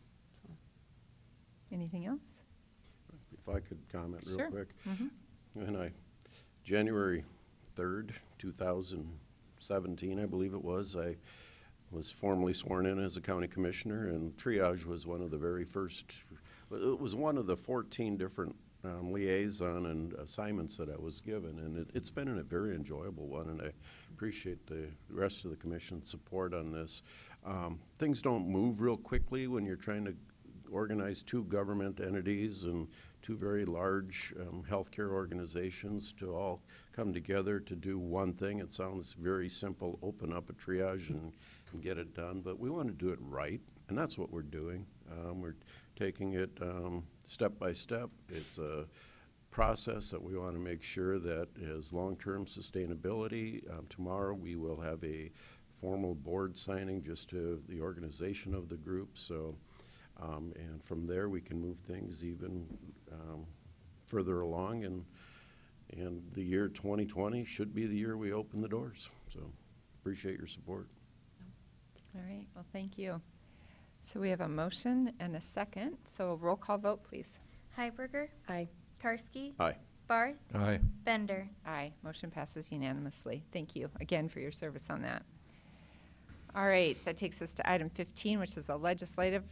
Anything else? If I could comment real Sure. quick. Mhm. And I, January third, two thousand seventeen, I believe it was, I was formally sworn in as a county commissioner, and triage was one of the very first, it was one of the fourteen different um, liaison and assignments that I was given, and it, it's been a very enjoyable one, and I appreciate the rest of the commission's support on this. Um, things don't move real quickly when you're trying to organize two government entities and two very large um, healthcare organizations to all come together to do one thing. It sounds very simple, open up a triage and, and get it done, but we want to do it right, and that's what we're doing. Um, we're taking it um, step by step. It's a process that we want to make sure that is long-term sustainability. Um, tomorrow, we will have a formal board signing just to the organization of the group, so um, and from there, we can move things even um, further along. And, and the year 2020 should be the year we open the doors. So appreciate your support. All right, well, thank you. So we have a motion and a second, so a roll call vote, please. Heiberger, Aye. Karsky, Aye. Barth, Aye. Bender. Aye, motion passes unanimously. Thank you again for your service on that. All right, that takes us to item 15, which is a legislative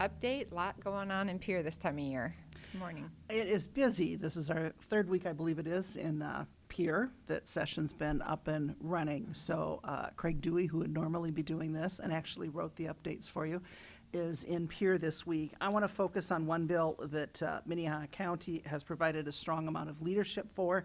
update. Lot going on in Pierre this time of year. Good morning. It is busy. This is our third week, I believe it is, in uh, Pierre that session's been up and running. So uh, Craig Dewey, who would normally be doing this and actually wrote the updates for you, is in Pierre this week. I want to focus on one bill that uh, Minnehaha County has provided a strong amount of leadership for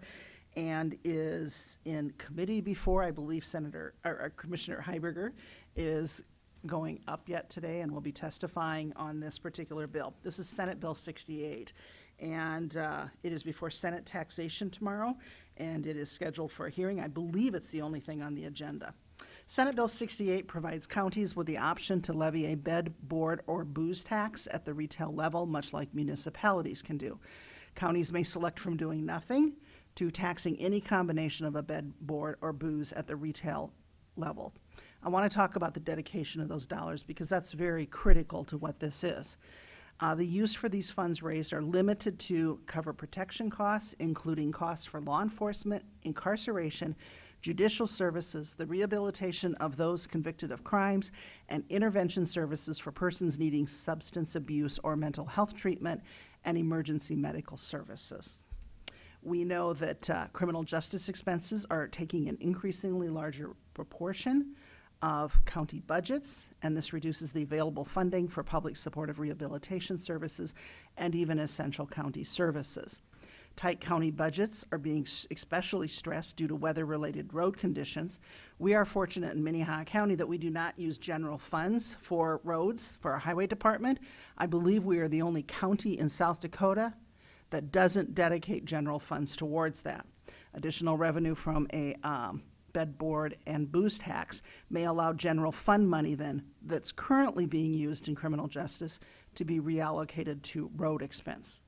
and is in committee before, I believe Senator, or or Commissioner Heiberger is going up yet today and will be testifying on this particular bill. This is Senate Bill 68, and uh, it is before Senate taxation tomorrow, and it is scheduled for a hearing. I believe it's the only thing on the agenda. Senate Bill 68 provides counties with the option to levy a bed, board, or booze tax at the retail level, much like municipalities can do. Counties may select from doing nothing to taxing any combination of a bed, board, or booze at the retail level. I want to talk about the dedication of those dollars because that's very critical to what this is. Uh, the use for these funds raised are limited to cover protection costs, including costs for law enforcement, incarceration, judicial services, the rehabilitation of those convicted of crimes, and intervention services for persons needing substance abuse or mental health treatment and emergency medical services. We know that uh, criminal justice expenses are taking an increasingly larger proportion of county budgets, and this reduces the available funding for public supportive rehabilitation services and even essential county services. Tight county budgets are being especially stressed due to weather-related road conditions. We are fortunate in Minnehaha County that we do not use general funds for roads for our highway department. I believe we are the only county in South Dakota that doesn't dedicate general funds towards that. Additional revenue from a um, bed board and booze tax may allow general fund money then that's currently being used in criminal justice to be reallocated to road expense.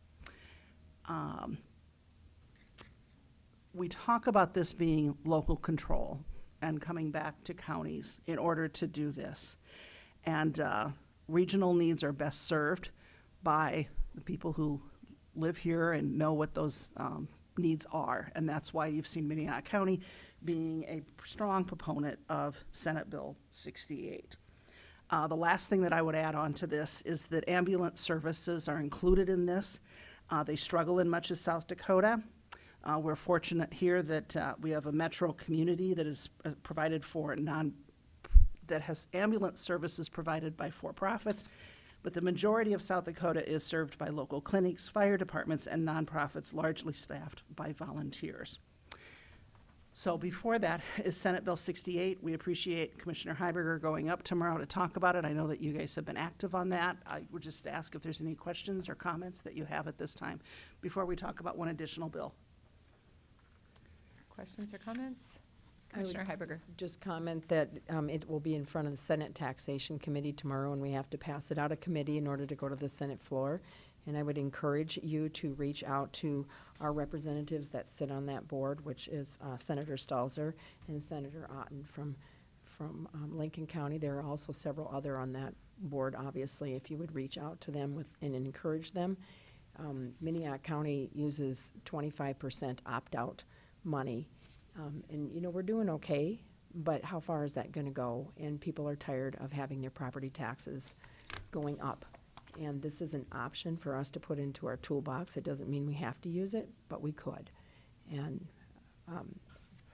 Um, we talk about this being local control and coming back to counties in order to do this. And uh, regional needs are best served by the people who live here and know what those um, needs are. And that's why you've seen Minnehaha County being a strong proponent of Senate Bill 68. Uh, the last thing that I would add on to this is that ambulance services are included in this. Uh, they struggle in much of South Dakota. Uh, we're fortunate here that uh, we have a metro community that is uh, provided for non, that has ambulance services provided by for-profits. but the majority of South Dakota is served by local clinics, fire departments, and nonprofits largely staffed by volunteers. So before that is Senate Bill 68. We appreciate Commissioner Heiberger going up tomorrow to talk about it. I know that you guys have been active on that. I would just ask if there's any questions or comments that you have at this time before we talk about one additional bill. Questions or comments? Commissioner Heiberger. Just comment that um, it will be in front of the Senate Taxation Committee tomorrow, and we have to pass it out of committee in order to go to the Senate floor. And I would encourage you to reach out to our representatives that sit on that board, which is uh, Senator Stalzer and Senator Otten from, from um, Lincoln County. There are also several other on that board, obviously, if you would reach out to them with, and encourage them. Um, Minnehaha County uses twenty-five percent opt-out money. Um, and, you know, we're doing okay, but how far is that gonna go? And people are tired of having their property taxes going up. And this is an option for us to put into our toolbox. It doesn't mean we have to use it, but we could. And, um,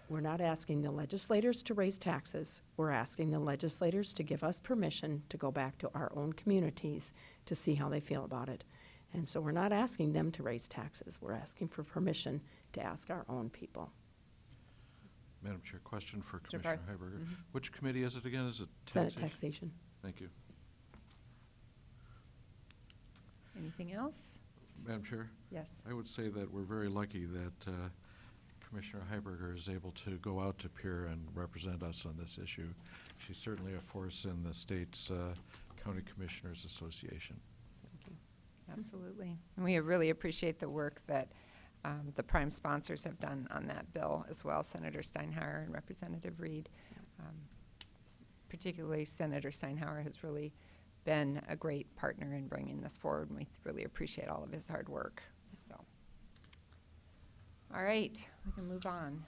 we're not asking the legislators to raise taxes. We're asking the legislators to give us permission to go back to our own communities to see how they feel about it. And so we're not asking them to raise taxes. We're asking for permission to ask our own people. Madam Chair, question for Commissioner Barth. Heiberger. Mhm. Which committee is it again? Is it Senate taxation? taxation. Thank you. Anything else? Madam Chair? Yes. I would say that we're very lucky that uh, Commissioner Heiberger is able to go out to Pierre and represent us on this issue. She's certainly a force in the state's uh, County Commissioners Association. Thank you. Absolutely. And we really appreciate the work that um, the prime sponsors have done on that bill as well, Senator Steinhauer and Representative Reed. Um, Particularly Senator Steinhauer has really been a great partner in bringing this forward, and we really appreciate all of his hard work, so. All right, we can move on.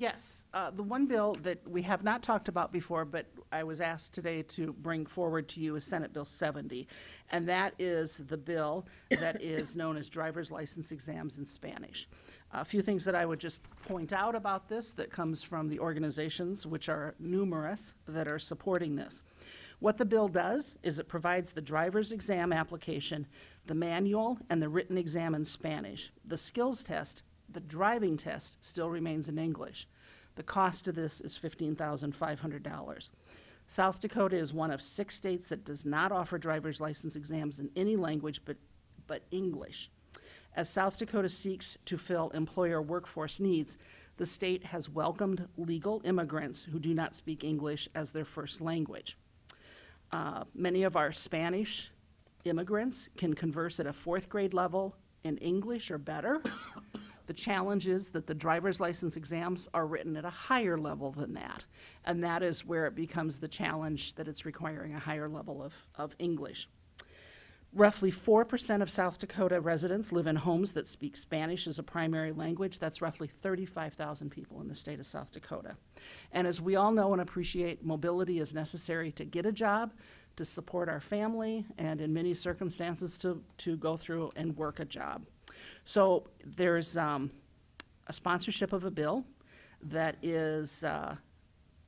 Yes, uh, the one bill that we have not talked about before, but I was asked today to bring forward to you is Senate Bill 70. And that is the bill that is known as driver's license exams in Spanish. A few things that I would just point out about this that comes from the organizations, which are numerous, that are supporting this. What the bill does is it provides the driver's exam application, the manual, and the written exam in Spanish. The skills test, the driving test, still remains in English. The cost of this is fifteen thousand five hundred dollars. South Dakota is one of six states that does not offer driver's license exams in any language but, but English. As South Dakota seeks to fill employer workforce needs, the state has welcomed legal immigrants who do not speak English as their first language. Uh, many of our Spanish immigrants can converse at a fourth grade level in English or better. The challenge is that the driver's license exams are written at a higher level than that. And that is where it becomes the challenge that it's requiring a higher level of, of English. Roughly 4% of South Dakota residents live in homes that speak Spanish as a primary language. That's roughly 35,000 people in the state of South Dakota. And as we all know and appreciate, mobility is necessary to get a job, to support our family, and in many circumstances, to, to go through and work a job. So there's um, a sponsorship of a bill that is uh,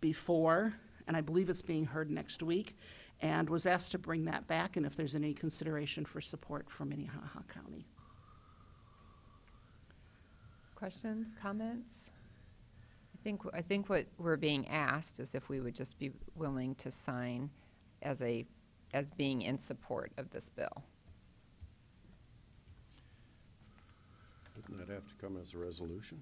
before, and I believe it's being heard next week, and was asked to bring that back, and if there's any consideration for support from Minnehaha County. Questions, comments? I think, I think what we're being asked is if we would just be willing to sign as a, as being in support of this bill. Wouldn't that have to come as a resolution?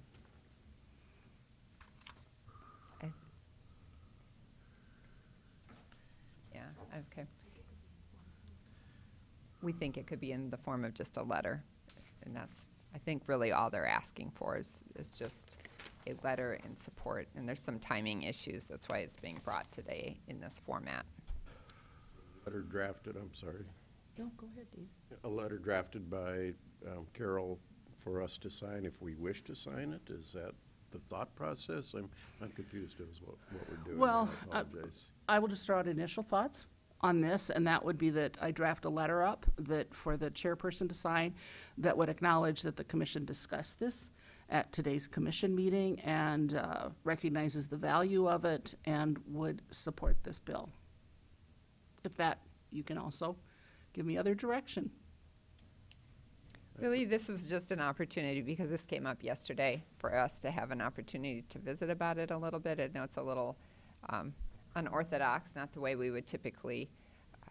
Yeah, okay. We think it could be in the form of just a letter, and that's, I think, really all they're asking for is, is just a letter in support, and there's some timing issues, that's why it's being brought today in this format. Letter drafted, I'm sorry, No, go ahead, Dean. a letter drafted by um, Carol for us to sign if we wish to sign it? Is that the thought process? I'm, I'm confused as what, what we're doing. Well, I apologize. I will just throw out initial thoughts on this, and that would be that I draft a letter up that, for the chairperson to sign, that would acknowledge that the commission discussed this at today's commission meeting and uh, recognizes the value of it and would support this bill. If that you can also give me other direction. Really, this was just an opportunity because this came up yesterday for us to have an opportunity to visit about it a little bit. I know it's a little um, unorthodox, not the way we would typically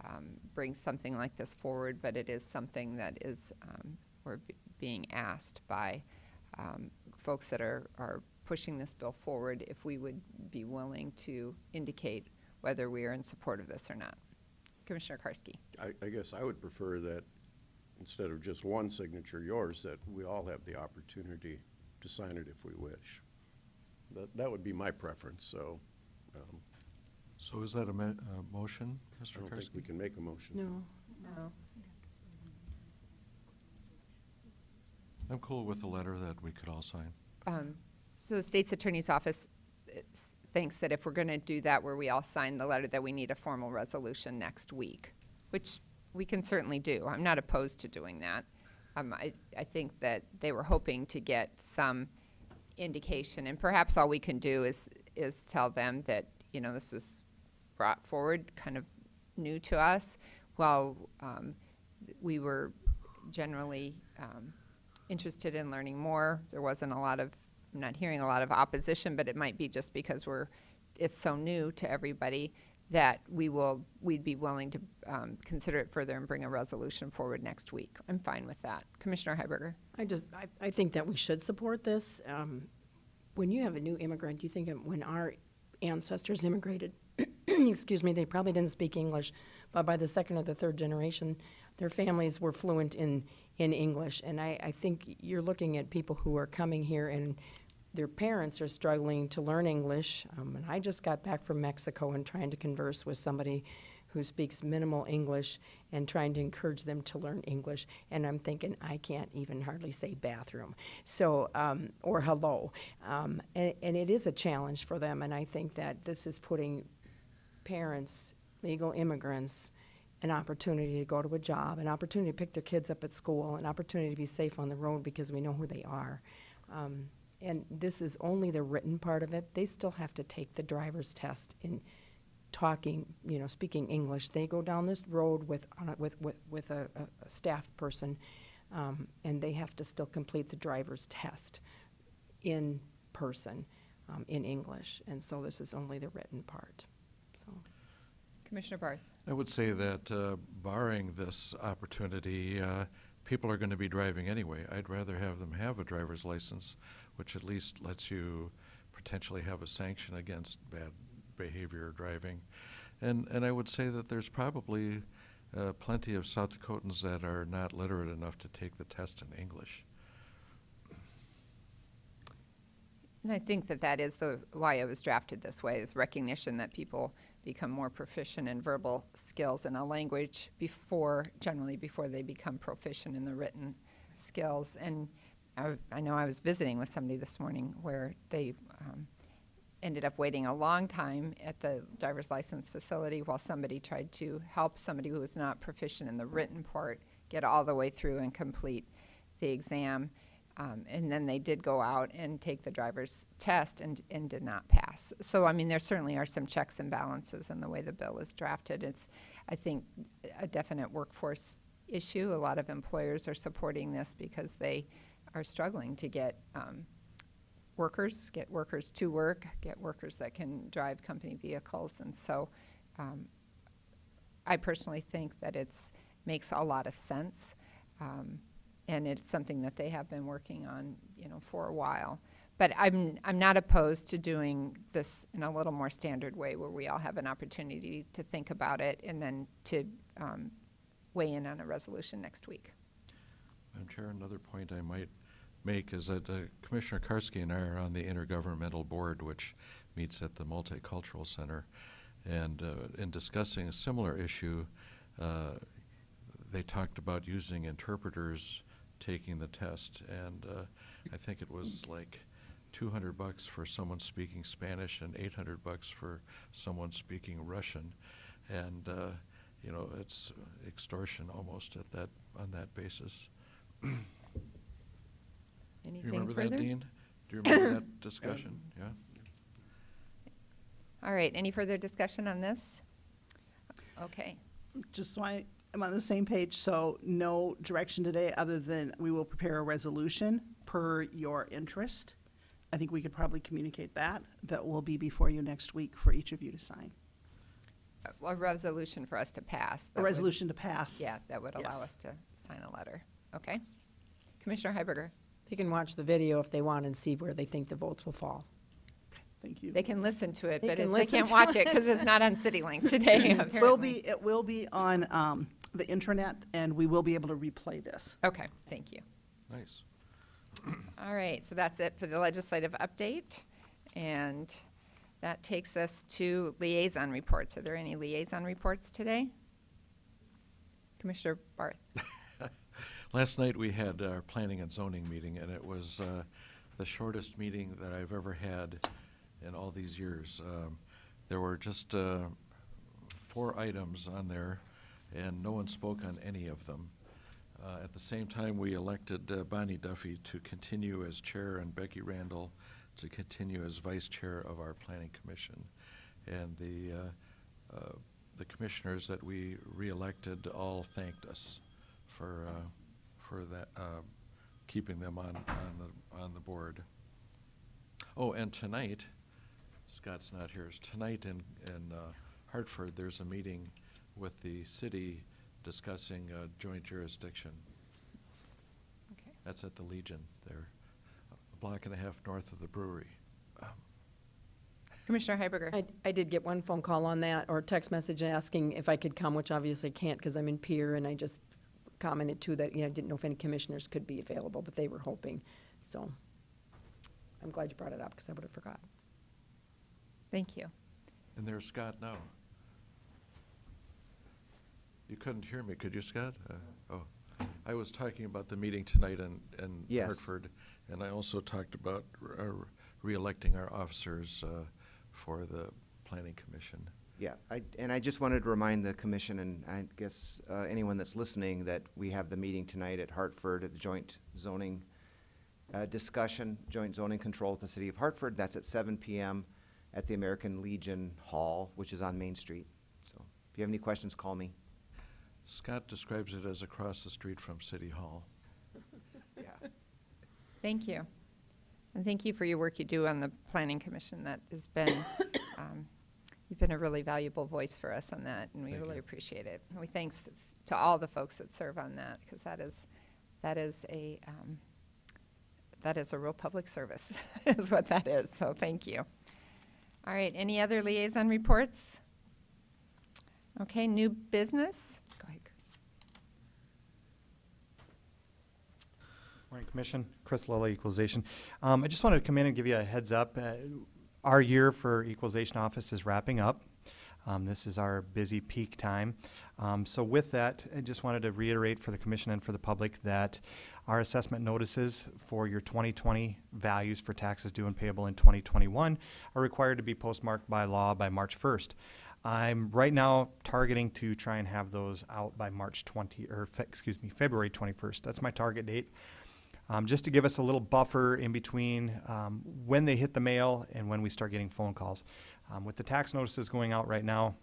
um, bring something like this forward, but it is something that is, um, we're being asked by um, folks that are, are pushing this bill forward if we would be willing to indicate whether we are in support of this or not. Commissioner Karsky. I, I guess I would prefer that instead of just one signature, yours, that we all have the opportunity to sign it if we wish. That, that would be my preference, so, um, So is that a mo- a motion, I don't think we Karsky? can make a motion. No. No. I'm cool with the letter that we could all sign. Um, So the state's attorney's office uh, s- thinks that if we're going to do that, where we all sign the letter, that we need a formal resolution next week, which we can certainly do. I'm not opposed to doing that. Um, I, I think that they were hoping to get some indication, and perhaps all we can do is, is tell them that, you know, this was brought forward kind of new to us, while um, we were generally um, interested in learning more. There wasn't a lot of, I'm not hearing a lot of opposition, but it might be just because we're, it's so new to everybody that we will, we'd be willing to um, consider it further and bring a resolution forward next week. I'm fine with that. Commissioner Heiberger? I just, I, I think that we should support this. Um, when you have a new immigrant, do you think when our ancestors immigrated, excuse me, they probably didn't speak English, but by the second or the third generation, their families were fluent in, in English. And I, I think you're looking at people who are coming here and their parents are struggling to learn English. Um, and I just got back from Mexico and trying to converse with somebody who speaks minimal English and trying to encourage them to learn English. And I'm thinking, I can't even hardly say bathroom. So, um, or hello. Um, and, and it is a challenge for them. And I think that this is putting parents, legal immigrants, an opportunity to go to a job, an opportunity to pick their kids up at school, an opportunity to be safe on the road because we know who they are. Um, and this is only the written part of it. They still have to take the driver's test in talking, you know, speaking English. They go down this road with, with, with, with a, a, staff person, um, and they have to still complete the driver's test in person, um, in English. And so this is only the written part. Commissioner Barth? I would say that uh, barring this opportunity, uh, people are going to be driving anyway. I'd rather have them have a driver's license, which at least lets you potentially have a sanction against bad behavior or driving. And, and I would say that there's probably uh, plenty of South Dakotans that are not literate enough to take the test in English. And I think that that is the, why it was drafted this way, is recognition that people become more proficient in verbal skills in a language before, generally before they become proficient in the written skills. And I, I know I was visiting with somebody this morning where they um, ended up waiting a long time at the driver's license facility while somebody tried to help somebody who was not proficient in the written part get all the way through and complete the exam. Um, and then they did go out and take the driver's test and, and did not pass. So, I mean, there certainly are some checks and balances in the way the bill is drafted. It's, I think, a definite workforce issue. A lot of employers are supporting this because they are struggling to get um, workers, get workers to work, get workers that can drive company vehicles. And so um, I personally think that it makes a lot of sense. Um, and it's something that they have been working on, you know, for a while. But I'm, I'm not opposed to doing this in a little more standard way where we all have an opportunity to think about it and then to um, weigh in on a resolution next week. Madam Chair, another point I might make is that uh, Commissioner Karsky and I are on the intergovernmental board, which meets at the Multicultural Center. And uh, in discussing a similar issue, uh, they talked about using interpreters taking the test, and uh, I think it was like 200 bucks for someone speaking Spanish and 800 bucks for someone speaking Russian, and uh, you know it's extortion almost at that on that basis. Anything Do you remember further? that, Dean? Do you remember that discussion? Yeah. All right, any further discussion on this? Okay, just so I am on the same page, so no direction today, other than we will prepare a resolution per your interest. I think we could probably communicate that, that will be before you next week for each of you to sign. A resolution for us to pass. that A would- resolution to pass. Yeah, that would allow Yes. us to sign a letter. Okay? Commissioner Heiberger, They can watch the video if they want and see where they think the votes will fall. Thank you. they can listen to it, They but can if they listen can't to watch it it. because it's not on CityLink today, It will apparently. be, it will be on, um, the intranet, and we will be able to replay this. Okay, thank you. Nice. All right, so that's it for the legislative update. And that takes us to liaison reports. Are there any liaison reports today? Commissioner Barth? Last night, we had our planning and zoning meeting, and it was uh, the shortest meeting that I've ever had in all these years. Um, There were just uh, four items on there, and no one spoke on any of them. Uh, At the same time, we elected uh, Bonnie Duffy to continue as chair and Becky Randall to continue as vice chair of our planning commission. And the, uh, uh, the commissioners that we re-elected all thanked us for, uh, for that, uh, keeping them on, on the, on the board. Oh, and tonight, Scott's not here, tonight in, in Hartford, there's a meeting with the city discussing uh, joint jurisdiction. Okay. That's at the Legion there, a block and a half north of the brewery. Um, Commissioner Heiberger? I, I did get one phone call on that, or text message asking if I could come, which obviously I can't because I'm in Pierre, and I just commented too that, you know, I didn't know if any commissioners could be available, but they were hoping, so. I'm glad you brought it up, because I would have forgot. Thank you. And there's Scott now. You couldn't hear me, could you, Scott? Uh, Oh, I was talking about the meeting tonight in, in Yes. Hartford, and I also talked about uh, re-electing our officers uh, for the planning commission. Yeah, I, and I just wanted to remind the commission and I guess, uh, anyone that's listening that we have the meeting tonight at Hartford at the joint zoning, uh, discussion, joint zoning control with the city of Hartford. That's at seven PM at the American Legion Hall, which is on Main Street. So if you have any questions, call me. Scott describes it as across the street from City Hall. Yeah. Thank you. And thank you for your work you do on the Planning Commission. That has been, um, you've been a really valuable voice for us on that, and we Thank really you. appreciate it. And we thanks to all the folks that serve on that, because that is, that is a, um, that is a real public service, is what that is, so thank you. All right, any other liaison reports? Okay, new business? Go ahead. Morning, Commission. Chris Lilly, Equalization. Um, I just wanted to come in and give you a heads up. Uh, Our year for Equalization Office is wrapping up. Um, This is our busy peak time. Um, So with that, I just wanted to reiterate for the Commission and for the public that our assessment notices for your 2020 values for taxes due and payable in 2021 are required to be postmarked by law by March 1st. I'm right now targeting to try and have those out by March 20, or, excuse me, February 21st. That's my target date um, just to give us a little buffer in between um, when they hit the mail and when we start getting phone calls. Um, with the tax notices going out right now,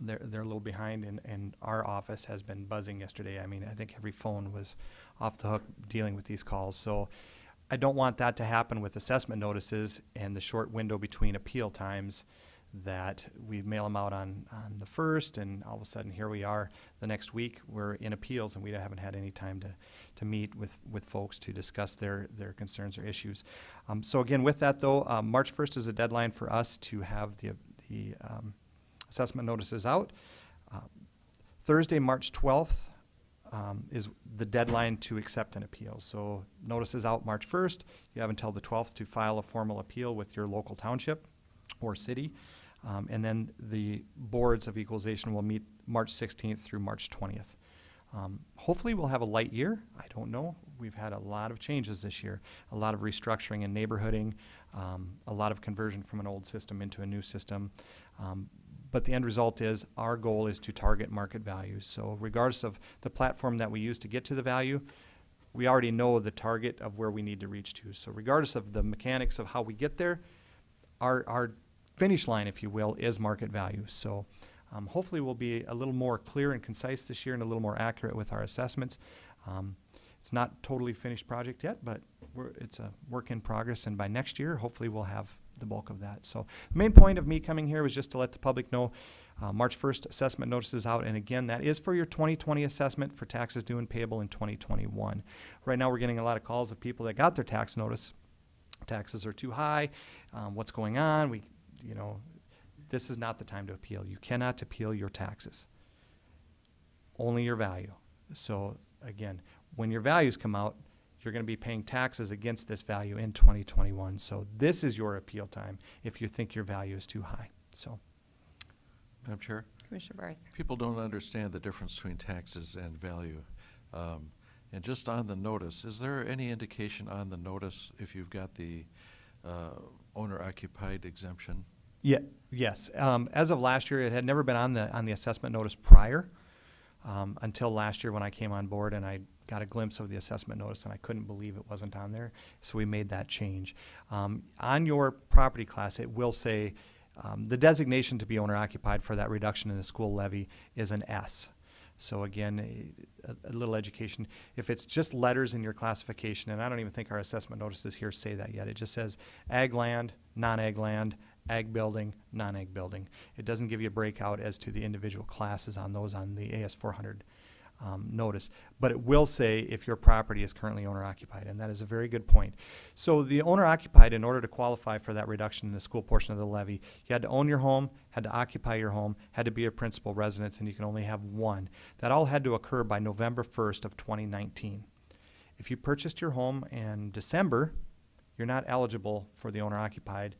they're, they're a little behind, and, and our office has been buzzing yesterday. I mean, I think every phone was off the hook dealing with these calls. So I don't want that to happen with assessment notices and the short window between appeal times that we mail them out on, on the first, and all of a sudden, here we are the next week, we're in appeals, and we haven't had any time to, to meet with, with folks to discuss their, their concerns or issues. Um, so again, with that though, um, March first is a deadline for us to have the, the, um, assessment notices out. Uh, Thursday, March twelfth, um, is the deadline to accept an appeal. So notices out March first, you have until the twelfth to file a formal appeal with your local township or city. Um, and then the boards of equalization will meet March sixteenth through March twentieth. Um, hopefully, we'll have a light year. I don't know. We've had a lot of changes this year, a lot of restructuring and neighborhooding, um, a lot of conversion from an old system into a new system. Um, but the end result is our goal is to target market values. So, regardless of the platform that we use to get to the value, we already know the target of where we need to reach to. So, regardless of the mechanics of how we get there, our, our finish line, if you will, is market value. So, Um, hopefully, we'll be a little more clear and concise this year and a little more accurate with our assessments. Um, it's not totally finished project yet, but it's a work in progress, and by next year, hopefully, we'll have the bulk of that. So, the main point of me coming here was just to let the public know uh, March 1st assessment notices out, and again, that is for your 2020 assessment for taxes due and payable in 2021. Right now, we're getting a lot of calls of people that got their tax notice. Taxes are too high. Um, what's going on? We, you know, this is not the time to appeal. You cannot appeal your taxes. Only your value. So again, when your values come out, you're going to be paying taxes against this value in 2021. So this is your appeal time if you think your value is too high. So Madam Chair? Commissioner Barth. People don't understand the difference between taxes and value. Um, And just on the notice, is there any indication on the notice if you've got the uh, owner occupied exemption? Yeah, yes. Um, as of last year, it had never been on the, on the assessment notice prior, um, until last year when I came on board and I got a glimpse of the assessment notice and I couldn't believe it wasn't on there. So we made that change. Um, on your property class, it will say, um, the designation to be owner occupied for that reduction in the school levy is an S. So again, a, a little education. If it's just letters in your classification, and I don't even think our assessment notices here say that yet, it just says ag land, non-ag land, ag building, non-ag building. It doesn't give you a breakout as to the individual classes on those on the AS four hundred um, notice. But it will say if your property is currently owner occupied, and that is a very good point. So the owner occupied, in order to qualify for that reduction in the school portion of the levy, you had to own your home, had to occupy your home, had to be a principal residence, and you can only have one. That all had to occur by November first of twenty nineteen. If you purchased your home in December, you're not eligible for the owner occupied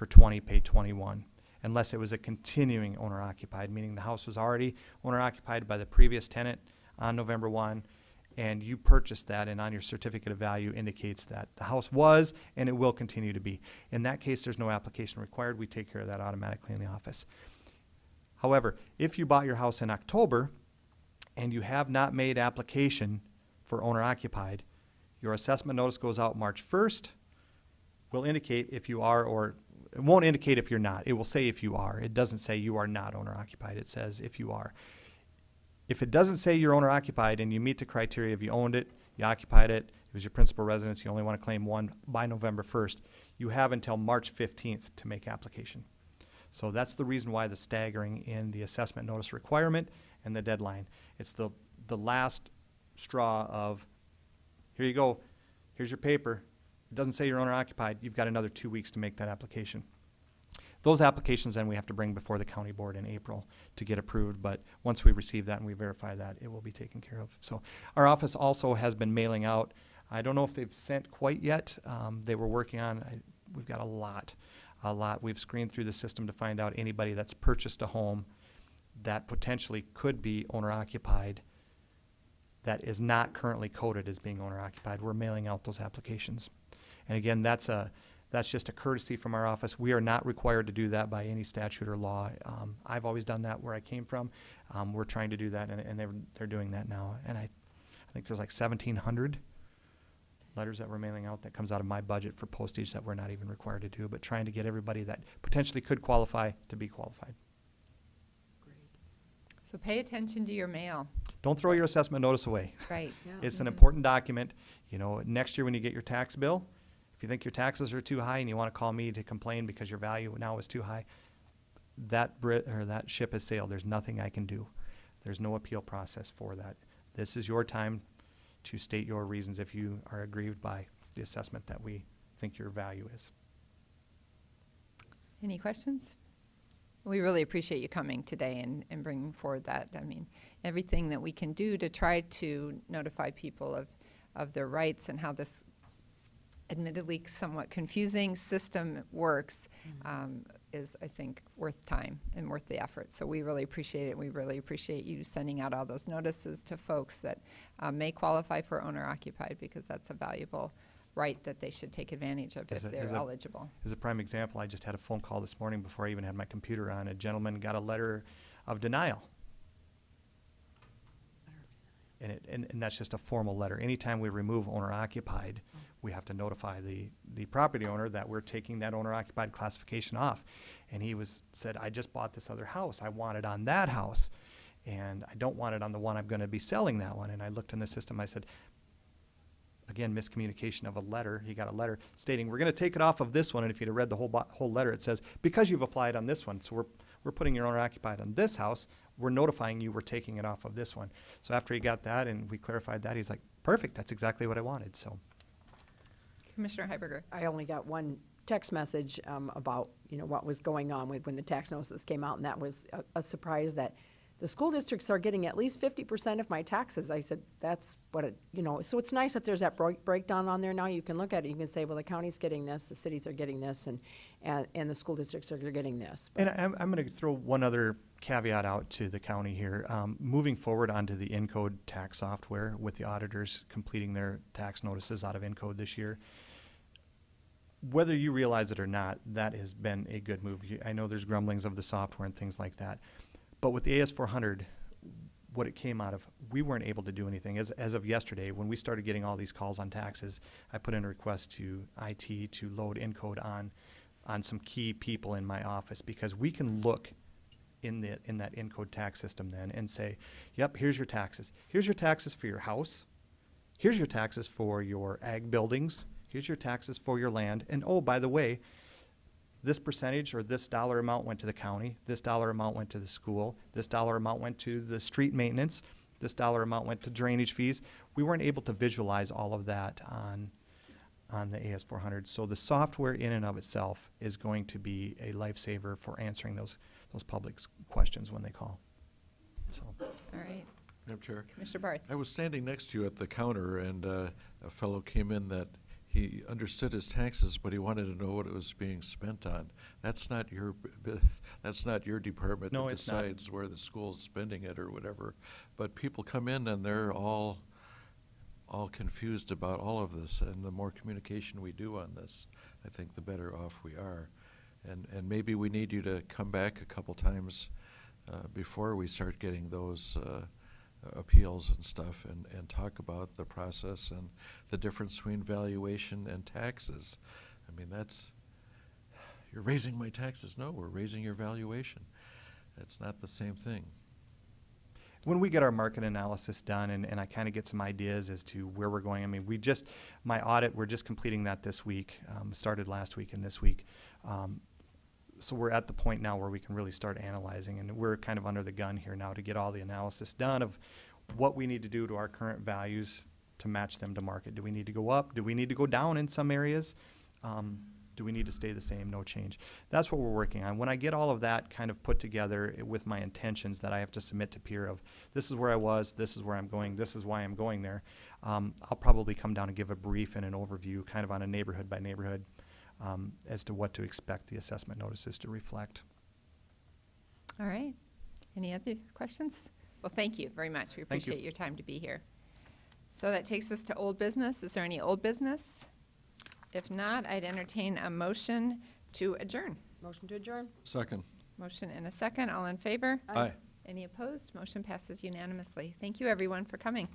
for twenty, pay twenty-one. Unless it was a continuing owner occupied, meaning the house was already owner occupied by the previous tenant on November one, and you purchased that, and on your certificate of value indicates that the house was and it will continue to be. In that case, there's no application required. We take care of that automatically in the office. However, if you bought your house in October and you have not made application for owner occupied, your assessment notice goes out March first, will indicate if you are or, it won't indicate if you're not. It will say if you are. It doesn't say you are not owner occupied. It says if you are. If it doesn't say you're owner occupied and you meet the criteria, if you owned it, you occupied it, it was your principal residence, you only want to claim one by November first, you have until March fifteenth to make application. So that's the reason why the staggering in the assessment notice requirement and the deadline. It's the, the last straw of, here you go, here's your paper. It doesn't say you're owner occupied, you've got another two weeks to make that application. Those applications then we have to bring before the county board in April to get approved, but once we receive that and we verify that, it will be taken care of. So our office also has been mailing out, I don't know if they've sent quite yet, um, they were working on, I, we've got a lot, a lot. We've screened through the system to find out anybody that's purchased a home that potentially could be owner occupied that is not currently coded as being owner occupied. We're mailing out those applications. And again, that's a, that's just a courtesy from our office. We are not required to do that by any statute or law. Um, I've always done that where I came from. Um, we're trying to do that, and, and they're, they're doing that now. And I, I think there's like seventeen hundred letters that we're mailing out that comes out of my budget for postage that we're not even required to do, but trying to get everybody that potentially could qualify to be qualified. So pay attention to your mail. Don't throw your assessment notice away. Right. It's an Mhm. important document. You know, next year when you get your tax bill, if you think your taxes are too high and you want to call me to complain because your value now is too high, that Brit, or that ship has sailed. There's nothing I can do. There's no appeal process for that. This is your time to state your reasons if you are aggrieved by the assessment that we think your value is. Any questions? We really appreciate you coming today and, and bringing forward that. I mean, everything that we can do to try to notify people of, of their rights and how this admittedly somewhat confusing system works um, is, I think, worth time and worth the effort. So we really appreciate it. We really appreciate you sending out all those notices to folks that uh, may qualify for owner occupied because that's a valuable right that they should take advantage of As if a- they're as a- eligible. As a prime example, I just had a phone call this morning before I even had my computer on. A gentleman got a letter of denial. And it, and, and that's just a formal letter. Anytime we remove owner occupied, mm. we have to notify the, the property owner that we're taking that owner occupied classification off. And he was, said, I just bought this other house. I want it on that house. And I don't want it on the one I'm gonna be selling that one. And I looked in the system, I said, again, miscommunication of a letter. He got a letter stating, we're gonna take it off of this one, and if you'd have read the whole, bo- whole letter, it says, because you've applied on this one, so we're, we're putting your owner occupied on this house, we're notifying you we're taking it off of this one. So after he got that and we clarified that, he's like, perfect, that's exactly what I wanted, so. Commissioner Heiberger. I only got one text message um, about, you know, what was going on with, when the tax notices came out, and that was a, a surprise that the school districts are getting at least fifty percent of my taxes. I said, that's what it, you know, so it's nice that there's that break- breakdown on there now. You can look at it, you can say, well, the county's getting this, the cities are getting this, and, and, and the school districts are getting this. And I'm, I'm gonna throw one other caveat out to the county here. Um, moving forward onto the Encode tax software with the auditors completing their tax notices out of Encode this year, whether you realize it or not, that has been a good move. I know there's grumblings of the software and things like that. But with the AS four hundred, what it came out of, we weren't able to do anything. As, as of yesterday, when we started getting all these calls on taxes, I put in a request to IT to load Encode on, on some key people in my office, because we can look in the, in that Encode tax system then and say, yep, here's your taxes. Here's your taxes for your house. Here's your taxes for your ag buildings. Here's your taxes for your land. And oh, by the way, this percentage or this dollar amount went to the county, this dollar amount went to the school, this dollar amount went to the street maintenance, this dollar amount went to drainage fees. We weren't able to visualize all of that on, on the AS four hundred. So the software in and of itself is going to be a lifesaver for answering those, those public s- questions when they call. So, All right. Madam Chair. Commissioner Barth. I was standing next to you at the counter, and uh, a fellow came in that he understood his taxes, but he wanted to know what it was being spent on. That's not your, b- b- that's not your department No, that it's not. decides where the school's spending it or whatever. But people come in and they're all, all confused about all of this, and the more communication we do on this, I think the better off we are. And, and maybe we need you to come back a couple times uh, before we start getting those uh, appeals and stuff and, and talk about the process and the difference between valuation and taxes. I mean, that's, you're raising my taxes. No, we're raising your valuation. It's not the same thing. when we get our market analysis done and, and I kind of get some ideas as to where we're going, I mean, we just, my audit, we're just completing that this week, um, started last week and this week. Um, so we're at the point now where we can really start analyzing and we're kind of under the gun here now to get all the analysis done of what we need to do to our current values to match them to market. Do we need to go up? Do we need to go down in some areas? Um, do we need to stay the same? No change. That's what we're working on. When I get all of that kind of put together with my intentions that I have to submit to Pierre of, this is where I was, this is where I'm going, this is why I'm going there, um, I'll probably come down and give a brief and an overview, kind of on a neighborhood by neighborhood, um, as to what to expect the assessment notices to reflect. All right. Any other questions? Well, thank you very much. We Thank you. appreciate your time to be here. So that takes us to old business. Is there any old business? If not, I'd entertain a motion to adjourn. Motion to adjourn? Second. Motion and a second. All in favor? Aye. Any opposed? Motion passes unanimously. Thank you, everyone, for coming.